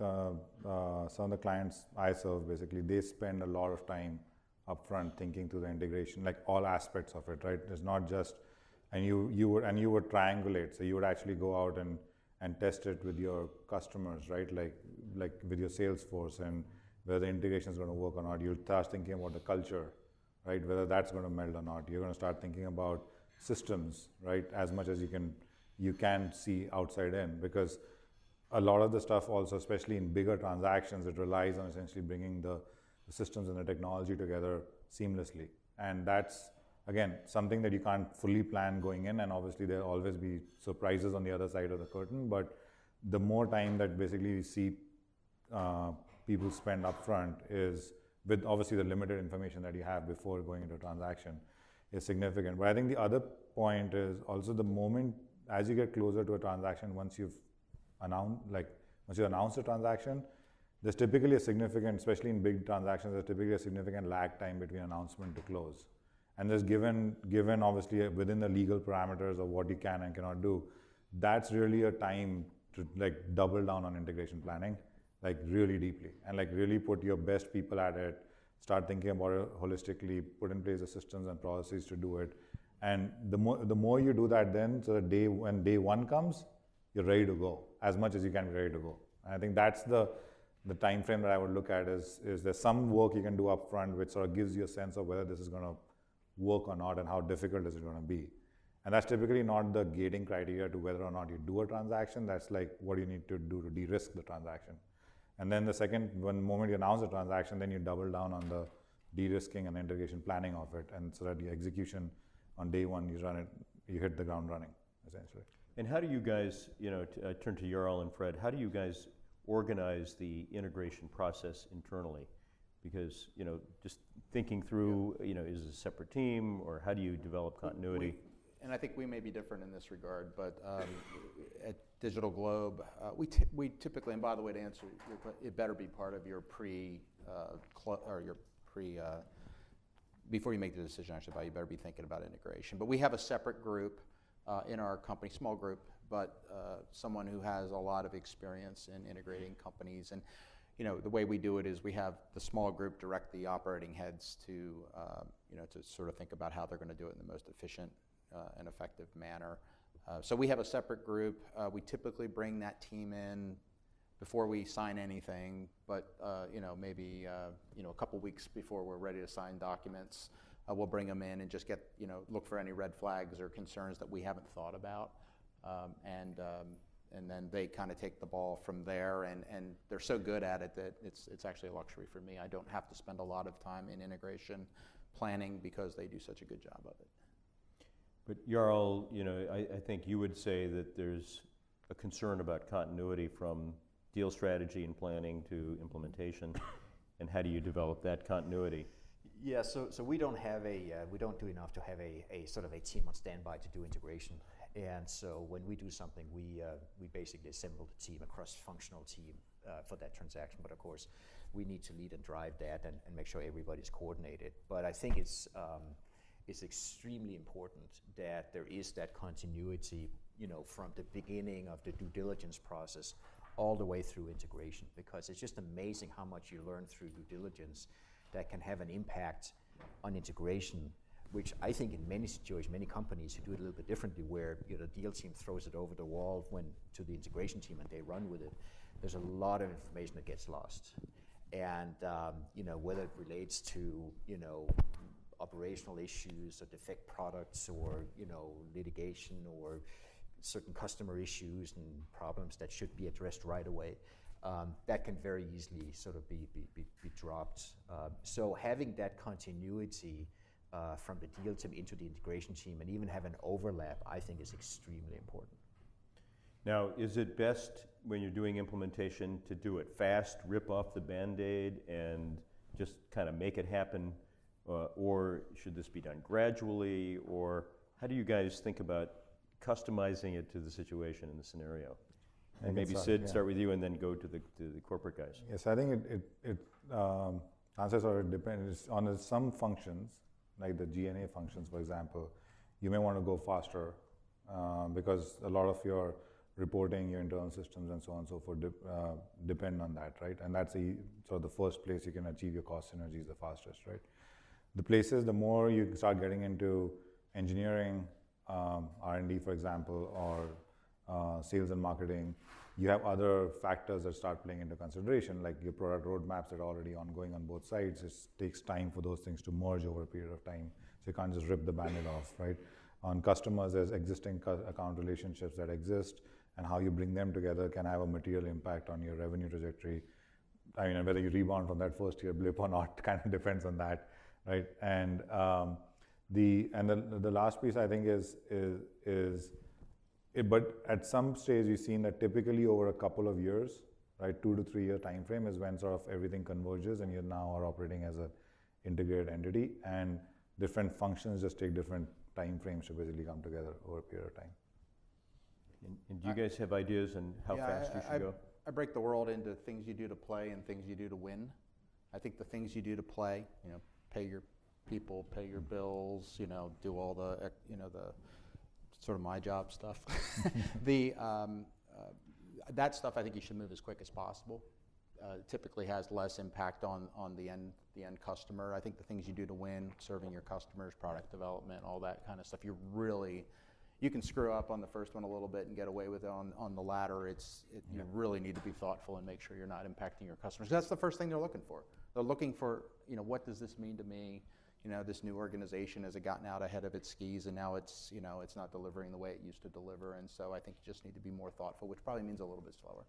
uh, uh, some of the clients I serve. Basically, they spend a lot of time upfront thinking through the integration, like all aspects of it, right? It's not just, and you you would and you would triangulate. So you would actually go out and and test it with your customers, right? Like like with your sales force and whether the integration is going to work or not. You'll start thinking about the culture right? Whether that's going to meld or not. You're going to start thinking about systems, right? As much as you can, you can see outside in because a lot of the stuff also, especially in bigger transactions, it relies on essentially bringing the, the systems and the technology together seamlessly. And that's again something that you can't fully plan going in, and obviously there'll always be surprises on the other side of the curtain. But the more time that basically we see uh, people spend upfront is with obviously the limited information that you have before going into a transaction is significant. But I think the other point is also the moment as you get closer to a transaction, once you've announced, like once you announce a transaction, there's typically a significant, especially in big transactions, there's typically a significant lag time between announcement to close. And there's given, given obviously within the legal parameters of what you can and cannot do, that's really a time to like double down on integration planning like really deeply. And like really put your best people at it start thinking about it holistically put in place the systems and processes to do it. And the more the more you do that then so the day when day one comes you're ready to go as much as you can be ready to go. And i think that's the the time frame that i would look at is is there some work you can do up front which sort of gives you a sense of whether this is going to work or not and how difficult is it going to be? And that's typically not the gating criteria to whether or not you do a transaction. That's like what you need to do to de-risk the transaction. And then the second, when moment you announce the transaction, then you double down on the de-risking and integration planning of it, and so that the execution on day one, you run it, you hit the ground running, essentially. And how do you guys, you know, t- uh, turn to Jarl and Fred, how do you guys organize the integration process internally? Because, you know, just thinking through, you know, is it a separate team, or how do you develop continuity? And I think we may be different in this regard, but um, at DigitalGlobe, uh, we, t- we typically, and by the way, to answer your question, it better be part of your pre, uh, or your pre, uh, before you make the decision actually about you better be thinking about integration. But we have a separate group uh, in our company, small group, but uh, someone who has a lot of experience in integrating companies. And you know, the way we do it is we have the small group direct the operating heads to, uh, you know, to sort of think about how they're going to do it in the most efficient uh, an effective manner. Uh, so we have a separate group. Uh, we typically bring that team in before we sign anything, but you know maybe you know a couple weeks before we're ready to sign documents, we'll bring them in and just get you know look for any red flags or concerns that we haven't thought about, um, and um, and then they kind of take the ball from there and, and they're so good at it that it's, it's actually a luxury for me. I don't have to spend a lot of time in integration planning because they do such a good job of it. But Jarl, you know, I, I think you would say that there's a concern about continuity from deal strategy and planning to implementation, and how do you develop that continuity? Yeah, so, so we don't have a, uh, we don't do enough to have a, a sort of a team on standby to do integration. And so when we do something, we, uh, we basically assemble the team, a cross-functional team uh, for that transaction. But of course, we need to lead and drive that and, and make sure everybody's coordinated. But I think it's, um, it's extremely important that there is that continuity, you know, from the beginning of the due diligence process all the way through integration, because it's just amazing how much you learn through due diligence that can have an impact on integration, which I think in many situations, many companies who do it a little bit differently, where you know, the deal team throws it over the wall when to the integration team and they run with it. There's a lot of information that gets lost, and um, you know whether it relates to you know operational issues or defect products or you know litigation or certain customer issues and problems that should be addressed right away, um, that can very easily sort of be, be, be, be dropped. Uh, so having that continuity uh, from the deal team into the integration team and even have an overlap, I think is extremely important. Now, is it best when you're doing implementation to do it fast, rip off the band-aid and just kind of make it happen? Uh, or should this be done gradually? Or how do you guys think about customizing it to the situation and the scenario? And maybe start, Sid, yeah. start with you and then go to the, to the corporate guys. Yes, I think it, it, it um, answers or it depends on some functions, like the G&A functions, for example. You may want to go faster um, because a lot of your reporting, your internal systems, and so on and so forth de- uh, depend on that, right? And that's the sort of the first place you can achieve your cost synergies the fastest, right? The places, the more you start getting into engineering, um, R&D, for example, or uh, sales and marketing, you have other factors that start playing into consideration, like your product roadmaps that are already ongoing on both sides. It takes time for those things to merge over a period of time, so you can't just rip the band-aid off, right? On customers, there's existing account relationships that exist, and how you bring them together can have a material impact on your revenue trajectory. I mean, whether you rebound from that first year blip or not [laughs] kind of depends on that, right? And um, the and the, the last piece I think is is is it, but at some stage we've seen that typically over a couple of years, right, two to three year time frame is when sort of everything converges and you now are operating as an integrated entity and different functions just take different time frames to basically come together over a period of time. And, and do you guys have ideas on how Yeah, fast I- you I- should go? I break the world into things you do to play and things you do to win. I think the things you do to play, you know, pay your people, pay your bills, you know, do all the, you know, the sort of my job stuff. [laughs] the um, uh, that stuff I think you should move as quick as possible. Uh, typically has less impact on on the end the end customer. I think the things you do to win, serving your customers, product development, all that kind of stuff, you really you can screw up on the first one a little bit and get away with it on, on the latter. It's it, you really need to be thoughtful and make sure you're not impacting your customers. That's the first thing they're looking for. They're looking for you know what does this mean to me? You know this new organization has gotten out ahead of its skis and now it's you know it's not delivering the way it used to deliver. And so I think you just need to be more thoughtful, which probably means a little bit slower.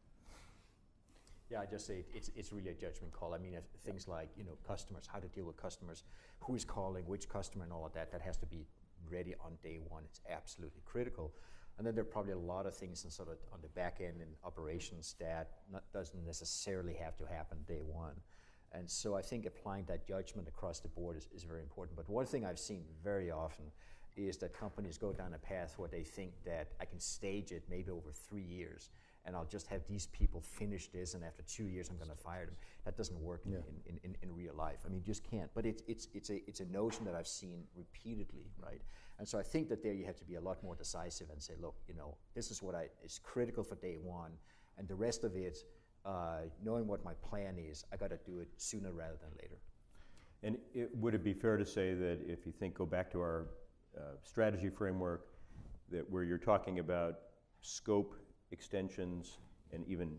Yeah, I just say it- it's, it's really a judgment call. I mean, things like, you know, customers, how to deal with customers, who is calling, which customer and all of that, that has to be ready on day one. It's absolutely critical. And then there are probably a lot of things in sort of on the back end and operations that not, doesn't necessarily have to happen day one. And so I think applying that judgment across the board is, is very important. But one thing I've seen very often is that companies go down a path where they think that I can stage it maybe over three years and I'll just have these people finish this, and after two years, I'm going to fire them. That doesn't work in, in, in, in real life. I mean, you just can't. But it's, it's, it's, a, it's a notion that I've seen repeatedly, right? And so I think that there you have to be a lot more decisive and say, look, you know, this is what I, is critical for day one, and the rest of it, uh, knowing what my plan is, I got to do it sooner rather than later. And it, would it be fair to say that if you think, go back to our uh, strategy framework, that where you're talking about scope extensions and even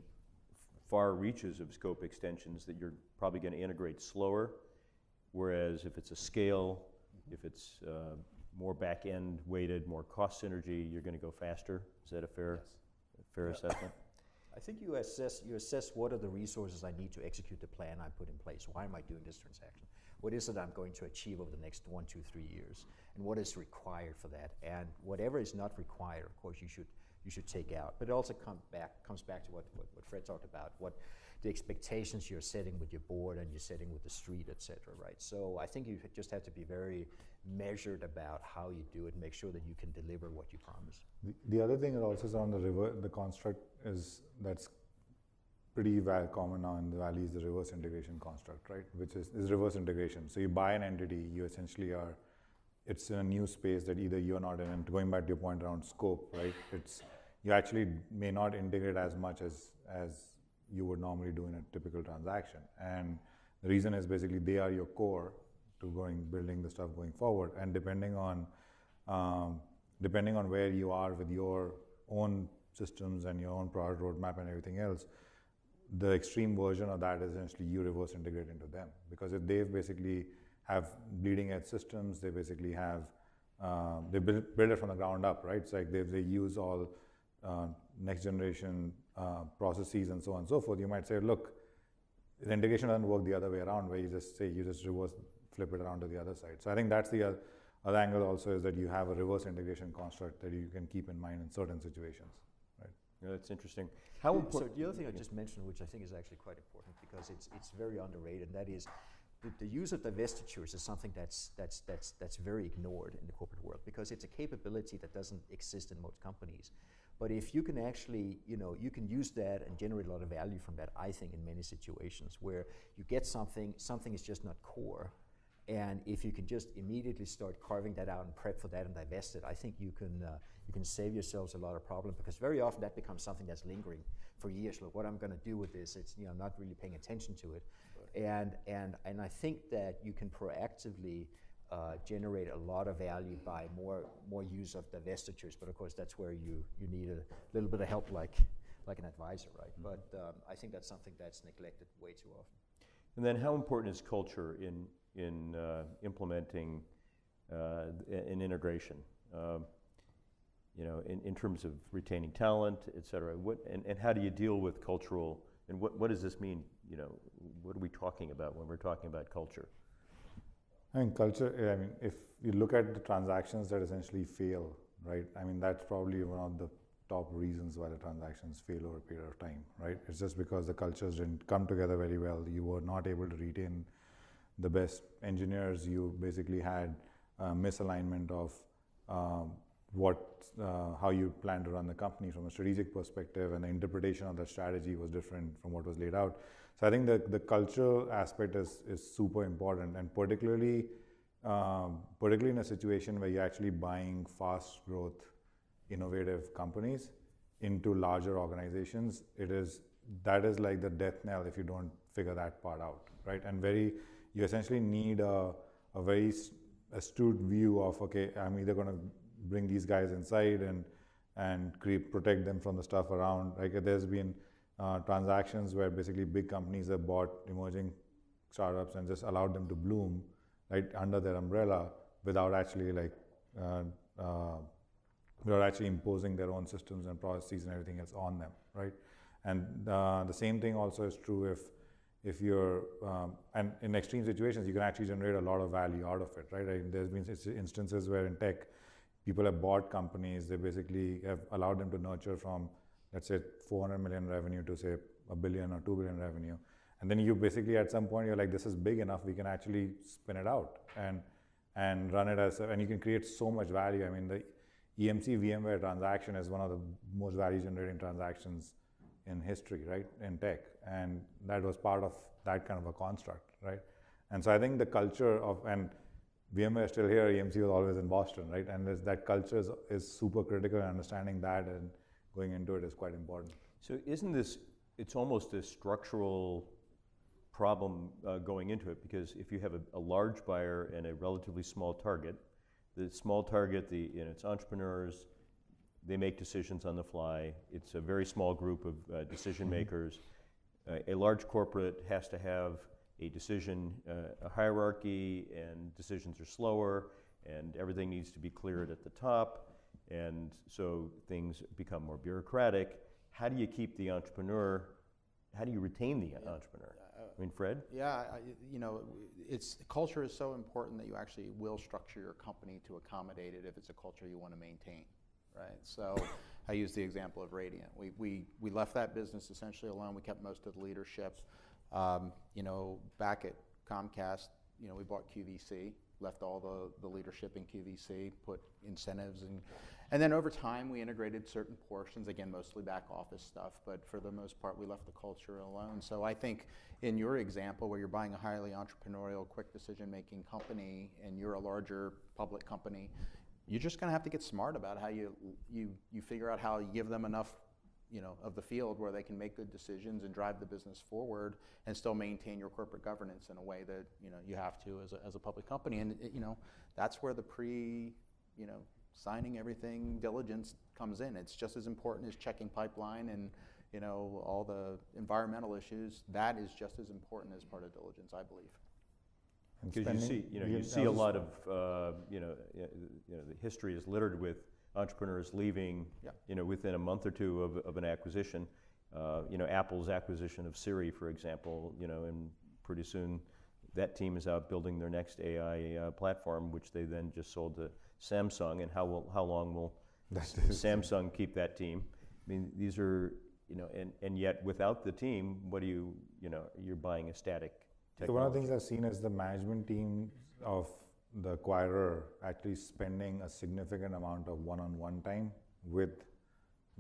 far reaches of scope extensions, that you're probably going to integrate slower, whereas if it's a scale, if it's uh, more back end weighted, more cost synergy, you're going to go faster. Is that a fair, fair assessment? I think you assess you assess what are the resources I need to execute the plan I put in place. Why am I doing this transaction? What is it I'm going to achieve over the next one, two, three years? And what is required for that? And whatever is not required, of course, you should you should take out. But it also come back comes back to what, what, what Fred talked about, what the expectations you're setting with your board and you're setting with the street, et cetera, right? So I think you just have to be very measured about how you do it make sure that you can deliver what you promise. The, the other thing that also is on the river, the construct is that's pretty common now in the valley is the reverse integration construct, right? Which is, is reverse integration. So you buy an entity, you essentially are, it's in a new space that either you're not in. And going back to your point around scope, right? It's you actually may not integrate as much as as you would normally do in a typical transaction. And the reason is basically they are your core to going building the stuff going forward. And depending on um, depending on where you are with your own systems and your own product roadmap and everything else, the extreme version of that is essentially you reverse integrate into them because if they've basically have bleeding edge systems, they basically have um, they build, build it from the ground up, right? It's like they, they use all uh, next generation uh, processes and so on and so forth, you might say, look, the integration doesn't work the other way around, where you just say you just reverse flip it around to the other side. So I think that's the uh, other angle also is that you have a reverse integration construct that you can keep in mind in certain situations. Yeah, that's interesting. How So the other thing I just mentioned, which I think is actually quite important because it's, it's very underrated, and that is the, the use of divestitures is something that's, that's, that's, that's very ignored in the corporate world because it's a capability that doesn't exist in most companies. But if you can actually, you know, you can use that and generate a lot of value from that, I think, in many situations where you get something, something is just not core. And if you can just immediately start carving that out and prep for that and divest it, I think you can, uh, you can save yourselves a lot of problem because very often that becomes something that's lingering for years. Look, what I'm going to do with this, it's, you know, not really paying attention to it. And, and, and I think that you can proactively uh, generate a lot of value by more, more use of divestitures. But of course, that's where you, you need a little bit of help like, like an advisor, right? But um, I think that's something that's neglected way too often. And then how important is culture in, in uh, implementing uh, an integration? Um, you know, in, in terms of retaining talent, et cetera. What, and, and how do you deal with cultural, and what, what does this mean? You know, what are we talking about when we're talking about culture? I mean, culture, I mean, if you look at the transactions that essentially fail, right? I mean, that's probably one of the top reasons why the transactions fail over a period of time, right? It's just because the cultures didn't come together very well. You were not able to retain the best engineers. You basically had a misalignment of um, what, uh, how you plan to run the company from a strategic perspective, and the interpretation of that strategy was different from what was laid out. So I think the, the cultural aspect is, is super important, and particularly, um, particularly in a situation where you're actually buying fast growth, innovative companies into larger organizations. It is that is like the death knell if you don't figure that part out, right? And very, you essentially need a, a very astute view of okay, I'm either going to bring these guys inside and and create, protect them from the stuff around. Like there's been uh, transactions where basically big companies have bought emerging startups and just allowed them to bloom right under their umbrella without actually like uh, uh, without actually imposing their own systems and processes and everything else on them right? And uh, the same thing also is true if if you're um, and in extreme situations you can actually generate a lot of value out of it right? Like there's been instances where in tech people have bought companies they basically have allowed them to nurture from let's say 400 million revenue to say a billion or 2 billion revenue. And then you basically at some point you're like this is big enough we can actually spin it out and and run it as a, and you can create so much value. I mean the emc vmware transaction is one of the most value generating transactions in history right? In tech. And that was part of that kind of a construct right? And so i think the culture of and VMware is still here, EMC was always in Boston, right? And that culture is, is super critical, and understanding that and going into it is quite important. So isn't this, it's almost a structural problem uh, going into it because if you have a, a, large buyer and a relatively small target, the small target, the, you know, it's entrepreneurs, they make decisions on the fly. It's a very small group of uh, decision mm-hmm. makers. Uh, a large corporate has to have a decision, uh, a hierarchy, and decisions are slower, and everything needs to be cleared at the top and so things become more bureaucratic. How do you keep the entrepreneur? How do you retain the yeah. entrepreneur? I mean, Fred? Yeah, I, you know, it's culture is so important that you actually will structure your company to accommodate it if it's a culture you want to maintain, right? So, I use the example of Radiant. We, we, we left that business essentially alone. We kept most of the leadership. Um, you know, back at Comcast, you know, we bought QVC, left all the, the leadership in QVC, put incentives and and then over time, we integrated certain portions, again, mostly back office stuff, but for the most part, we left the culture alone. So I think in your example, where you're buying a highly entrepreneurial, quick decision making company and you're a larger public company, you're just going to have to get smart about how you, you, you figure out how you give them enough you know, of the field where they can make good decisions and drive the business forward and still maintain your corporate governance in a way that you know you have to as a, as a public company and it, you know that's where the pre you know signing everything, diligence comes in. It's just as important as checking pipeline and you know all the environmental issues. That is just as important as part of diligence, I believe. Because you see, you know, you see a lot of, uh, you know, you know, the history is littered with entrepreneurs leaving, Yeah. you know, within a month or two of, of an acquisition. Uh, you know, Apple's acquisition of Siri, for example, you know, and pretty soon that team is out building their next AI uh, platform, which they then just sold to Samsung. And how will, how long will Samsung keep that team? I mean, these are, you know, and, and yet without the team, what do you, you know, you're buying a static So one of the things I've seen is the management team of the acquirer actually spending a significant amount of one-on-one time with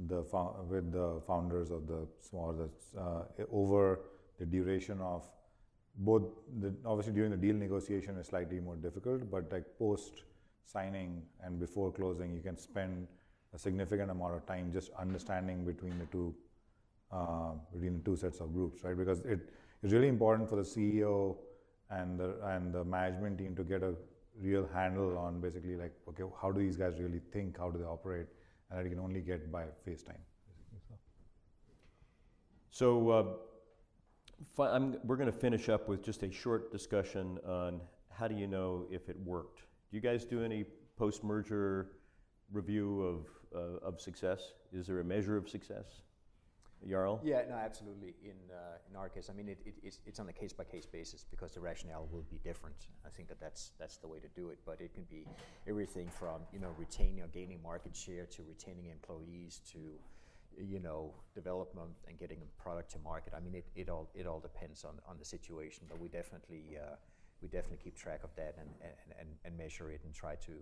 the with the founders of the small uh, over the duration of both the obviously during the deal negotiation is slightly more difficult, but like post signing and before closing, you can spend a significant amount of time just understanding between the two uh, between the two sets of groups, right? Because it is really important for the CEO and the and the management team to get a real handle on basically like okay, how do these guys really think? How do they operate? And that you can only get by FaceTime. So. Uh, we're going to finish up with just a short discussion on how do you know if it worked. Do you guys do any post-merger review of, uh, of success? Is there a measure of success? Jarl? Yeah, no, absolutely. In, uh, in our case, I mean, it, it, it's, it's on a case-by-case basis because the rationale will be different. I think that that's, that's the way to do it, but it can be everything from, you know, retaining or gaining market share to retaining employees to, you know, development and getting a product to market. I mean, it, it, all, it all depends on, on the situation, but we definitely, uh, we definitely keep track of that and, and, and, and measure it and try to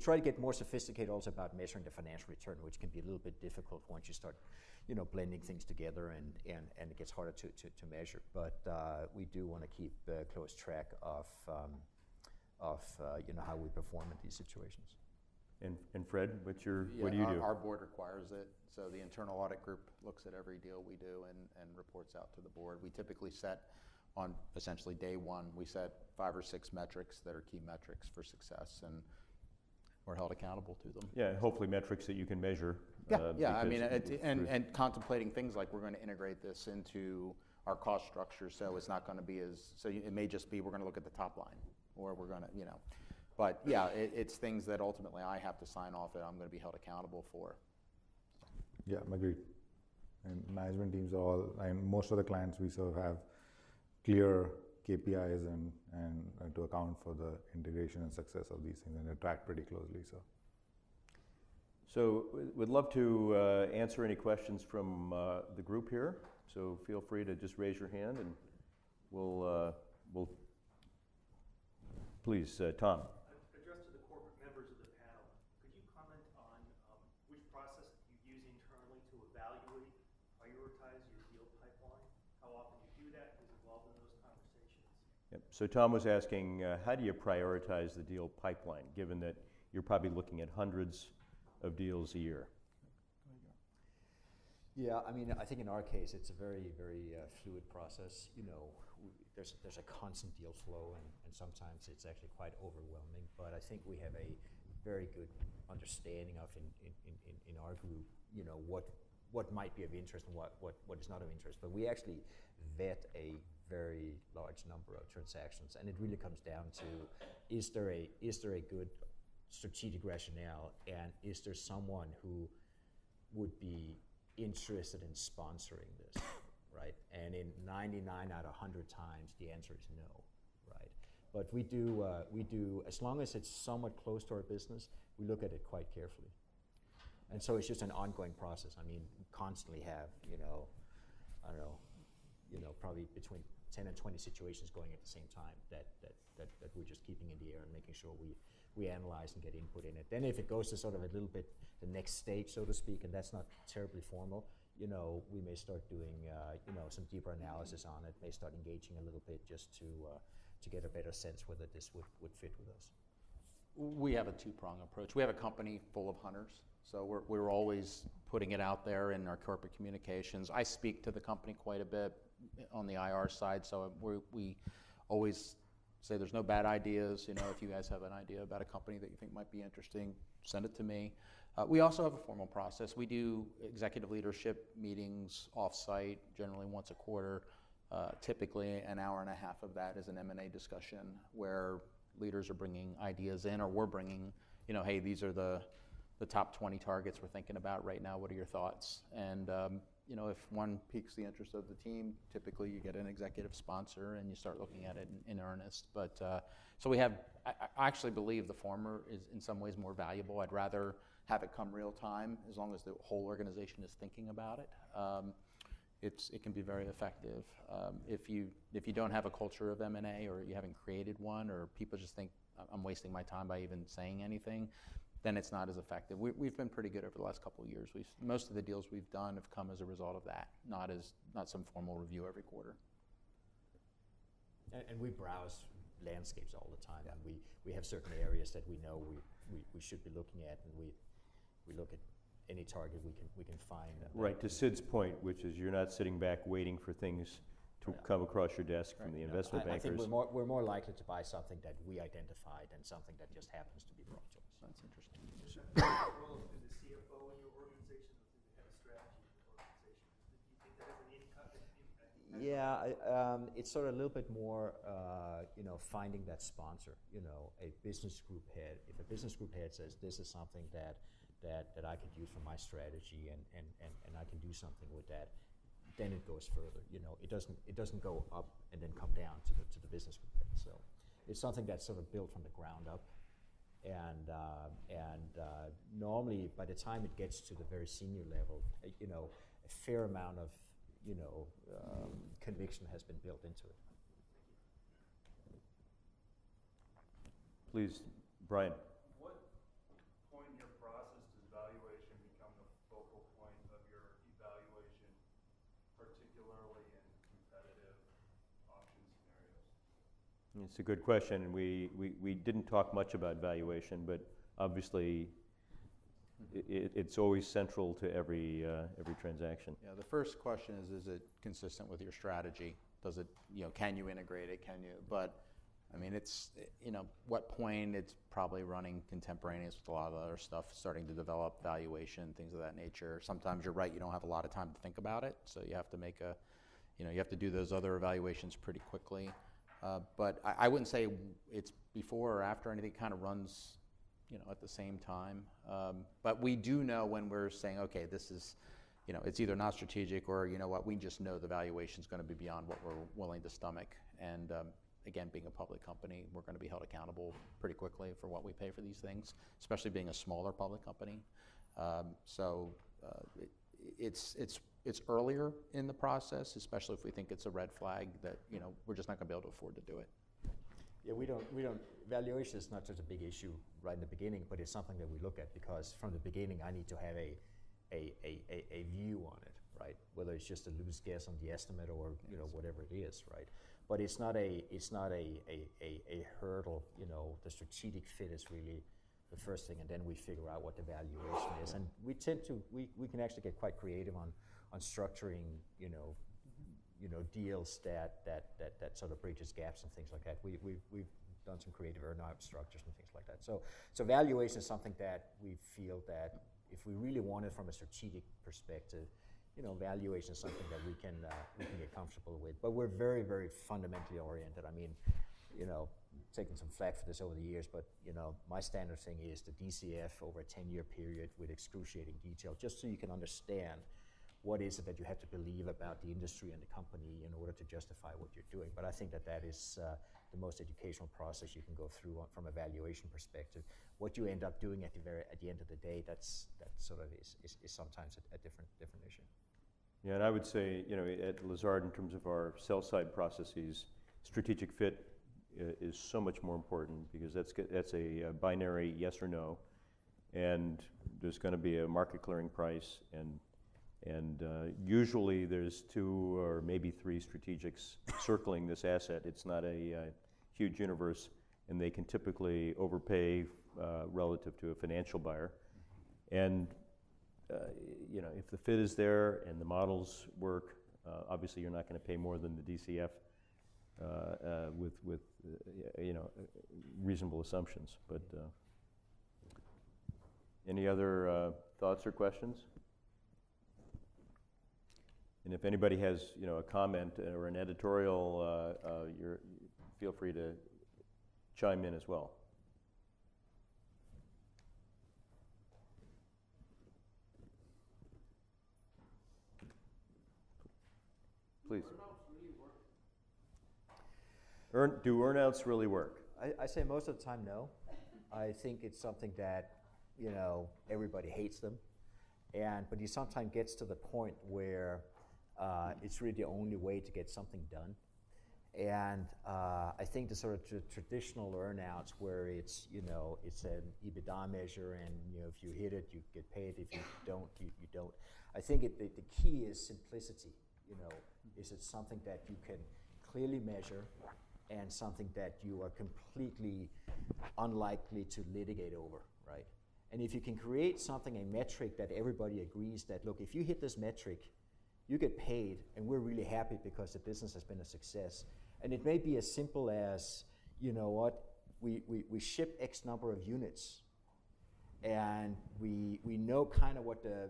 try to get more sophisticated also about measuring the financial return, which can be a little bit difficult once you start, you know, blending things together and, and, and it gets harder to, to, to measure. But uh, we do want to keep uh, close track of, um, of uh, you know, how we perform in these situations. And, and Fred, what's your, Yeah, what do you our, do? Our board requires it, so the internal audit group looks at every deal we do and, and reports out to the board. We typically set on essentially day one, we set five or six metrics that are key metrics for success, and we're held accountable to them. yeah, hopefully metrics that you can measure. Yeah, uh, yeah, I mean, it- and, and contemplating things like we're going to integrate this into our cost structure, so it's not going to be as, so it may just be, we're going to look at the top line, or we're going to, you know. But yeah, it, it's things that ultimately I have to sign off that I'm going to be held accountable for. Yeah, agreed. And management teams are all, and most of the clients we serve have clear KPIs and, and uh, to account for the integration and success of these things, and they track pretty closely. So. So we'd love to uh, answer any questions from uh, the group here. So feel free to just raise your hand and we'll, uh, we'll, please, uh, Tom. Addressed to the corporate members of the panel, could you comment on um, which process you use internally to evaluate, prioritize your deal pipeline? How often you do that, who's involved in those conversations? Yep. So Tom was asking, uh, how do you prioritize the deal pipeline, given that you're probably looking at hundreds of deals a year? Yeah, I mean, I think in our case, it's a very, very uh, fluid process. You know, we, there's there's a constant deal flow, and, and sometimes it's actually quite overwhelming. But I think we have a very good understanding of in, in, in, in- our group, you know, what what might be of interest and what, what, what is not of interest. But we actually vet a very large number of transactions, and it really comes down to is there a is there a good strategic rationale, and is there someone who would be interested in sponsoring this, [coughs] right? And in 99 out of 100 times, the answer is no, right? But we do, uh, we do, as long as it's somewhat close to our business, we look at it quite carefully. And so it's just an ongoing process. I mean, constantly have, you know, I don't know, you know, probably between 10 and 20 situations going at the same time that, that, that, that we're just keeping in the air and making sure we, we analyze and get input in it. Then if it goes to sort of a little bit the next stage, so to speak, and that's not terribly formal, you know, we may start doing, uh, you know, some deeper analysis on it, may start engaging a little bit just to, uh, to get a better sense whether this would, would fit with us. We have a two-prong approach. We have a company full of hunters, so we're, we're always putting it out there in our corporate communications. I speak to the company quite a bit on the IR side, so we, we always say there's no bad ideas. You know, if you guys have an idea about a company that you think might be interesting, send it to me. Uh, we also have a formal process. We do executive leadership meetings off-site, generally once a quarter. Uh, typically, an hour and a half of that is an M&A discussion where leaders are bringing ideas in, or we're bringing, you know, hey, these are the the top 20 targets we're thinking about right now. What are your thoughts? And um, you know, if one piques the interest of the team, typically you get an executive sponsor and you start looking at it in, in earnest. But uh, so we have. I, I actually believe the former is in some ways more valuable. I'd rather have it come real time as long as the whole organization is thinking about it. Um, it's, it can be very effective. Um, if, you, if you don't have a culture of M&A or you haven't created one or people just think I'm wasting my time by even saying anything, then it's not as effective. We, have been pretty good over the last couple of years. We've, most of the deals we've done have come as a result of that, not as not some formal review every quarter. And, and we browse landscapes all the time, and we, we have certain areas that we know we, we, we should be looking at, and we, we look at any target we can, we can find. Right, to Sid's point, which is you're not sitting back waiting for things to Yeah. come across your desk from the You know, investment I, I think bankers. we're more, we're more likely to buy something that we identify than something that just happens to be brought to us. That's interesting. Yeah, um, it's sort of a little bit more, uh, you know, finding that sponsor. You know, a business group head. If a business group head says this is something that that, that I could use for my strategy and, and, and, and I can do something with that, then it goes further. You know, it doesn't it doesn't go up and then come down to the to the business group head. So it's something that's sort of built from the ground up. And uh, and uh, normally, by the time it gets to the very senior level, uh, you know, a fair amount of you know um, conviction has been built into it. Please, Brian. What point in your process does valuation become the focal point of your evaluation, particularly in competitive auction scenarios? It's a good question, and we, we, we didn't talk much about valuation, but obviously, i i- it's always central to every, uh, every transaction. Yeah, the first question is, is it consistent with your strategy? Does it, you know, can you integrate it? Can you? But, I mean, it's, you know, what point it's probably running contemporaneous with a lot of other stuff, starting to develop valuation, things of that nature. Sometimes you're right, you don't have a lot of time to think about it, so you have to make a, you know, you have to do those other evaluations pretty quickly. Uh, but I, I wouldn't say it's before or after anything, it kind of runs, you know, at the same time. Um, but we do know when we're saying, okay, this is, you know, it's either not strategic or, you know what, we just know the valuation is going to be beyond what we're willing to stomach. And um, again, being a public company, we're going to be held accountable pretty quickly for what we pay for these things, especially being a smaller public company. Um, so uh, it, it's, it's, it's earlier in the process, especially if we think it's a red flag that, you know, we're just not going to be able to afford to do it. Yeah, we don't, we don't, valuation is not just a big issue right in the beginning, but it's something that we look at because from the beginning, I need to have a, a, a, a, a view on it, right? Whether it's just a loose guess on the estimate or, you know, whatever it is, right? But it's not a, it's not a, a, a, a hurdle, you know, the strategic fit is really the first thing, and then we figure out what the valuation is. And we tend to, we, we can actually get quite creative on, on structuring, you know, you know, deals that, that, that, that sort of bridges gaps and things like that. We, we've, we've done some creative earn-out structures and things like that. So, so valuation is something that we feel that if we really want it from a strategic perspective, you know, valuation is something that we can, uh, we can get comfortable with. But we're very, very fundamentally oriented. I mean, you know, taken some flack for this over the years, but you know, my standard thing is the DCF over a 10-year period with excruciating detail, just so you can understand what is it that you have to believe about the industry and the company in order to justify what you're doing. But I think that that is uh, the most educational process you can go through on, from a valuation perspective. What you end up doing at the very at the end of the day, that's that sort of is, is, is sometimes a, a different different issue. Yeah, and I would say, you know, at Lazard, in terms of our sell-side processes, strategic fit uh, is so much more important because that's, that's a binary yes or no. And there's going to be a market clearing price, and, and uh, usually there's two or maybe three strategics [laughs] circling this asset. It's not a uh, huge universe, and they can typically overpay uh, relative to a financial buyer. And uh, you know, if the fit is there and the models work, uh, obviously you're not going to pay more than the DCF uh, with, with you know, reasonable assumptions. But any other thoughts or questions? And if anybody has, you know, a comment uh, or an editorial, uh, uh, feel free to chime in as well. Please. Earn, do earnouts really work? I, I, say most of the time, no. I think it's something that, you know, everybody hates them. And, but you sometimes gets to the point where uh, it's really the only way to get something done. And uh, I think the sort of tr- traditional earnouts where it's, you know, it's an EBITDA measure and, you know, if you hit it, you get paid. If you don't, you, you don't. I think it, the, the key is simplicity, you know. Is it something that you can clearly measure and something that you are completely unlikely to litigate over, right? And if you can create something, a metric that everybody agrees that, look, if you hit this metric, you get paid, and we're really happy because the business has been a success. And it may be as simple as, you know what, we, we, we ship X number of units, and we, we know kind of what the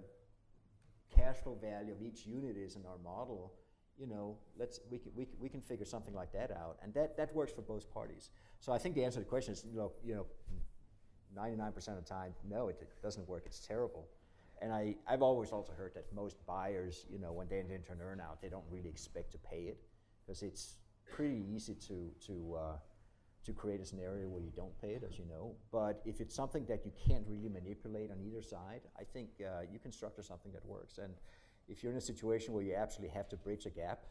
cash flow value of each unit is in our model, you know, let's, we, can, we, can, we can figure something like that out. And that, that works for both parties. So I think the answer to the question is, you know, you know 99% of the time, no, it, it doesn't work. It's terrible. And I, I've always also heard that most buyers, you know, when they enter into an earnout, they don't really expect to pay it because it's pretty easy to, to, uh, to create a scenario where you don't pay it, as you know. But if it's something that you can't really manipulate on either side, I think uh, you can structure something that works. And if you're in a situation where you absolutely have to bridge a gap,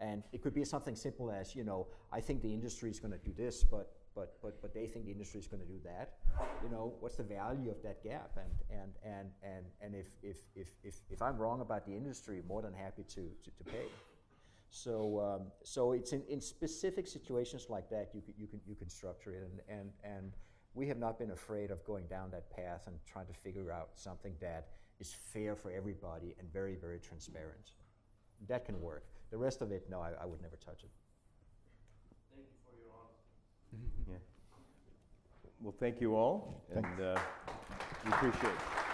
and it could be something simple as, you know, I think the industry is going to do this, but but but but they think the industry is going to do that. You know, what's the value of that gap? And and and and and if if if if, if I'm wrong about the industry, more than happy to to, to pay. So um, so it's in, in specific situations like that you can you can you can structure it and and and we have not been afraid of going down that path and trying to figure out something that is fair for everybody and very very transparent. That can work. The rest of it, no, I, I would never touch it. Thank you for your honesty. Yeah. Well, thank you all, and uh, we appreciate it.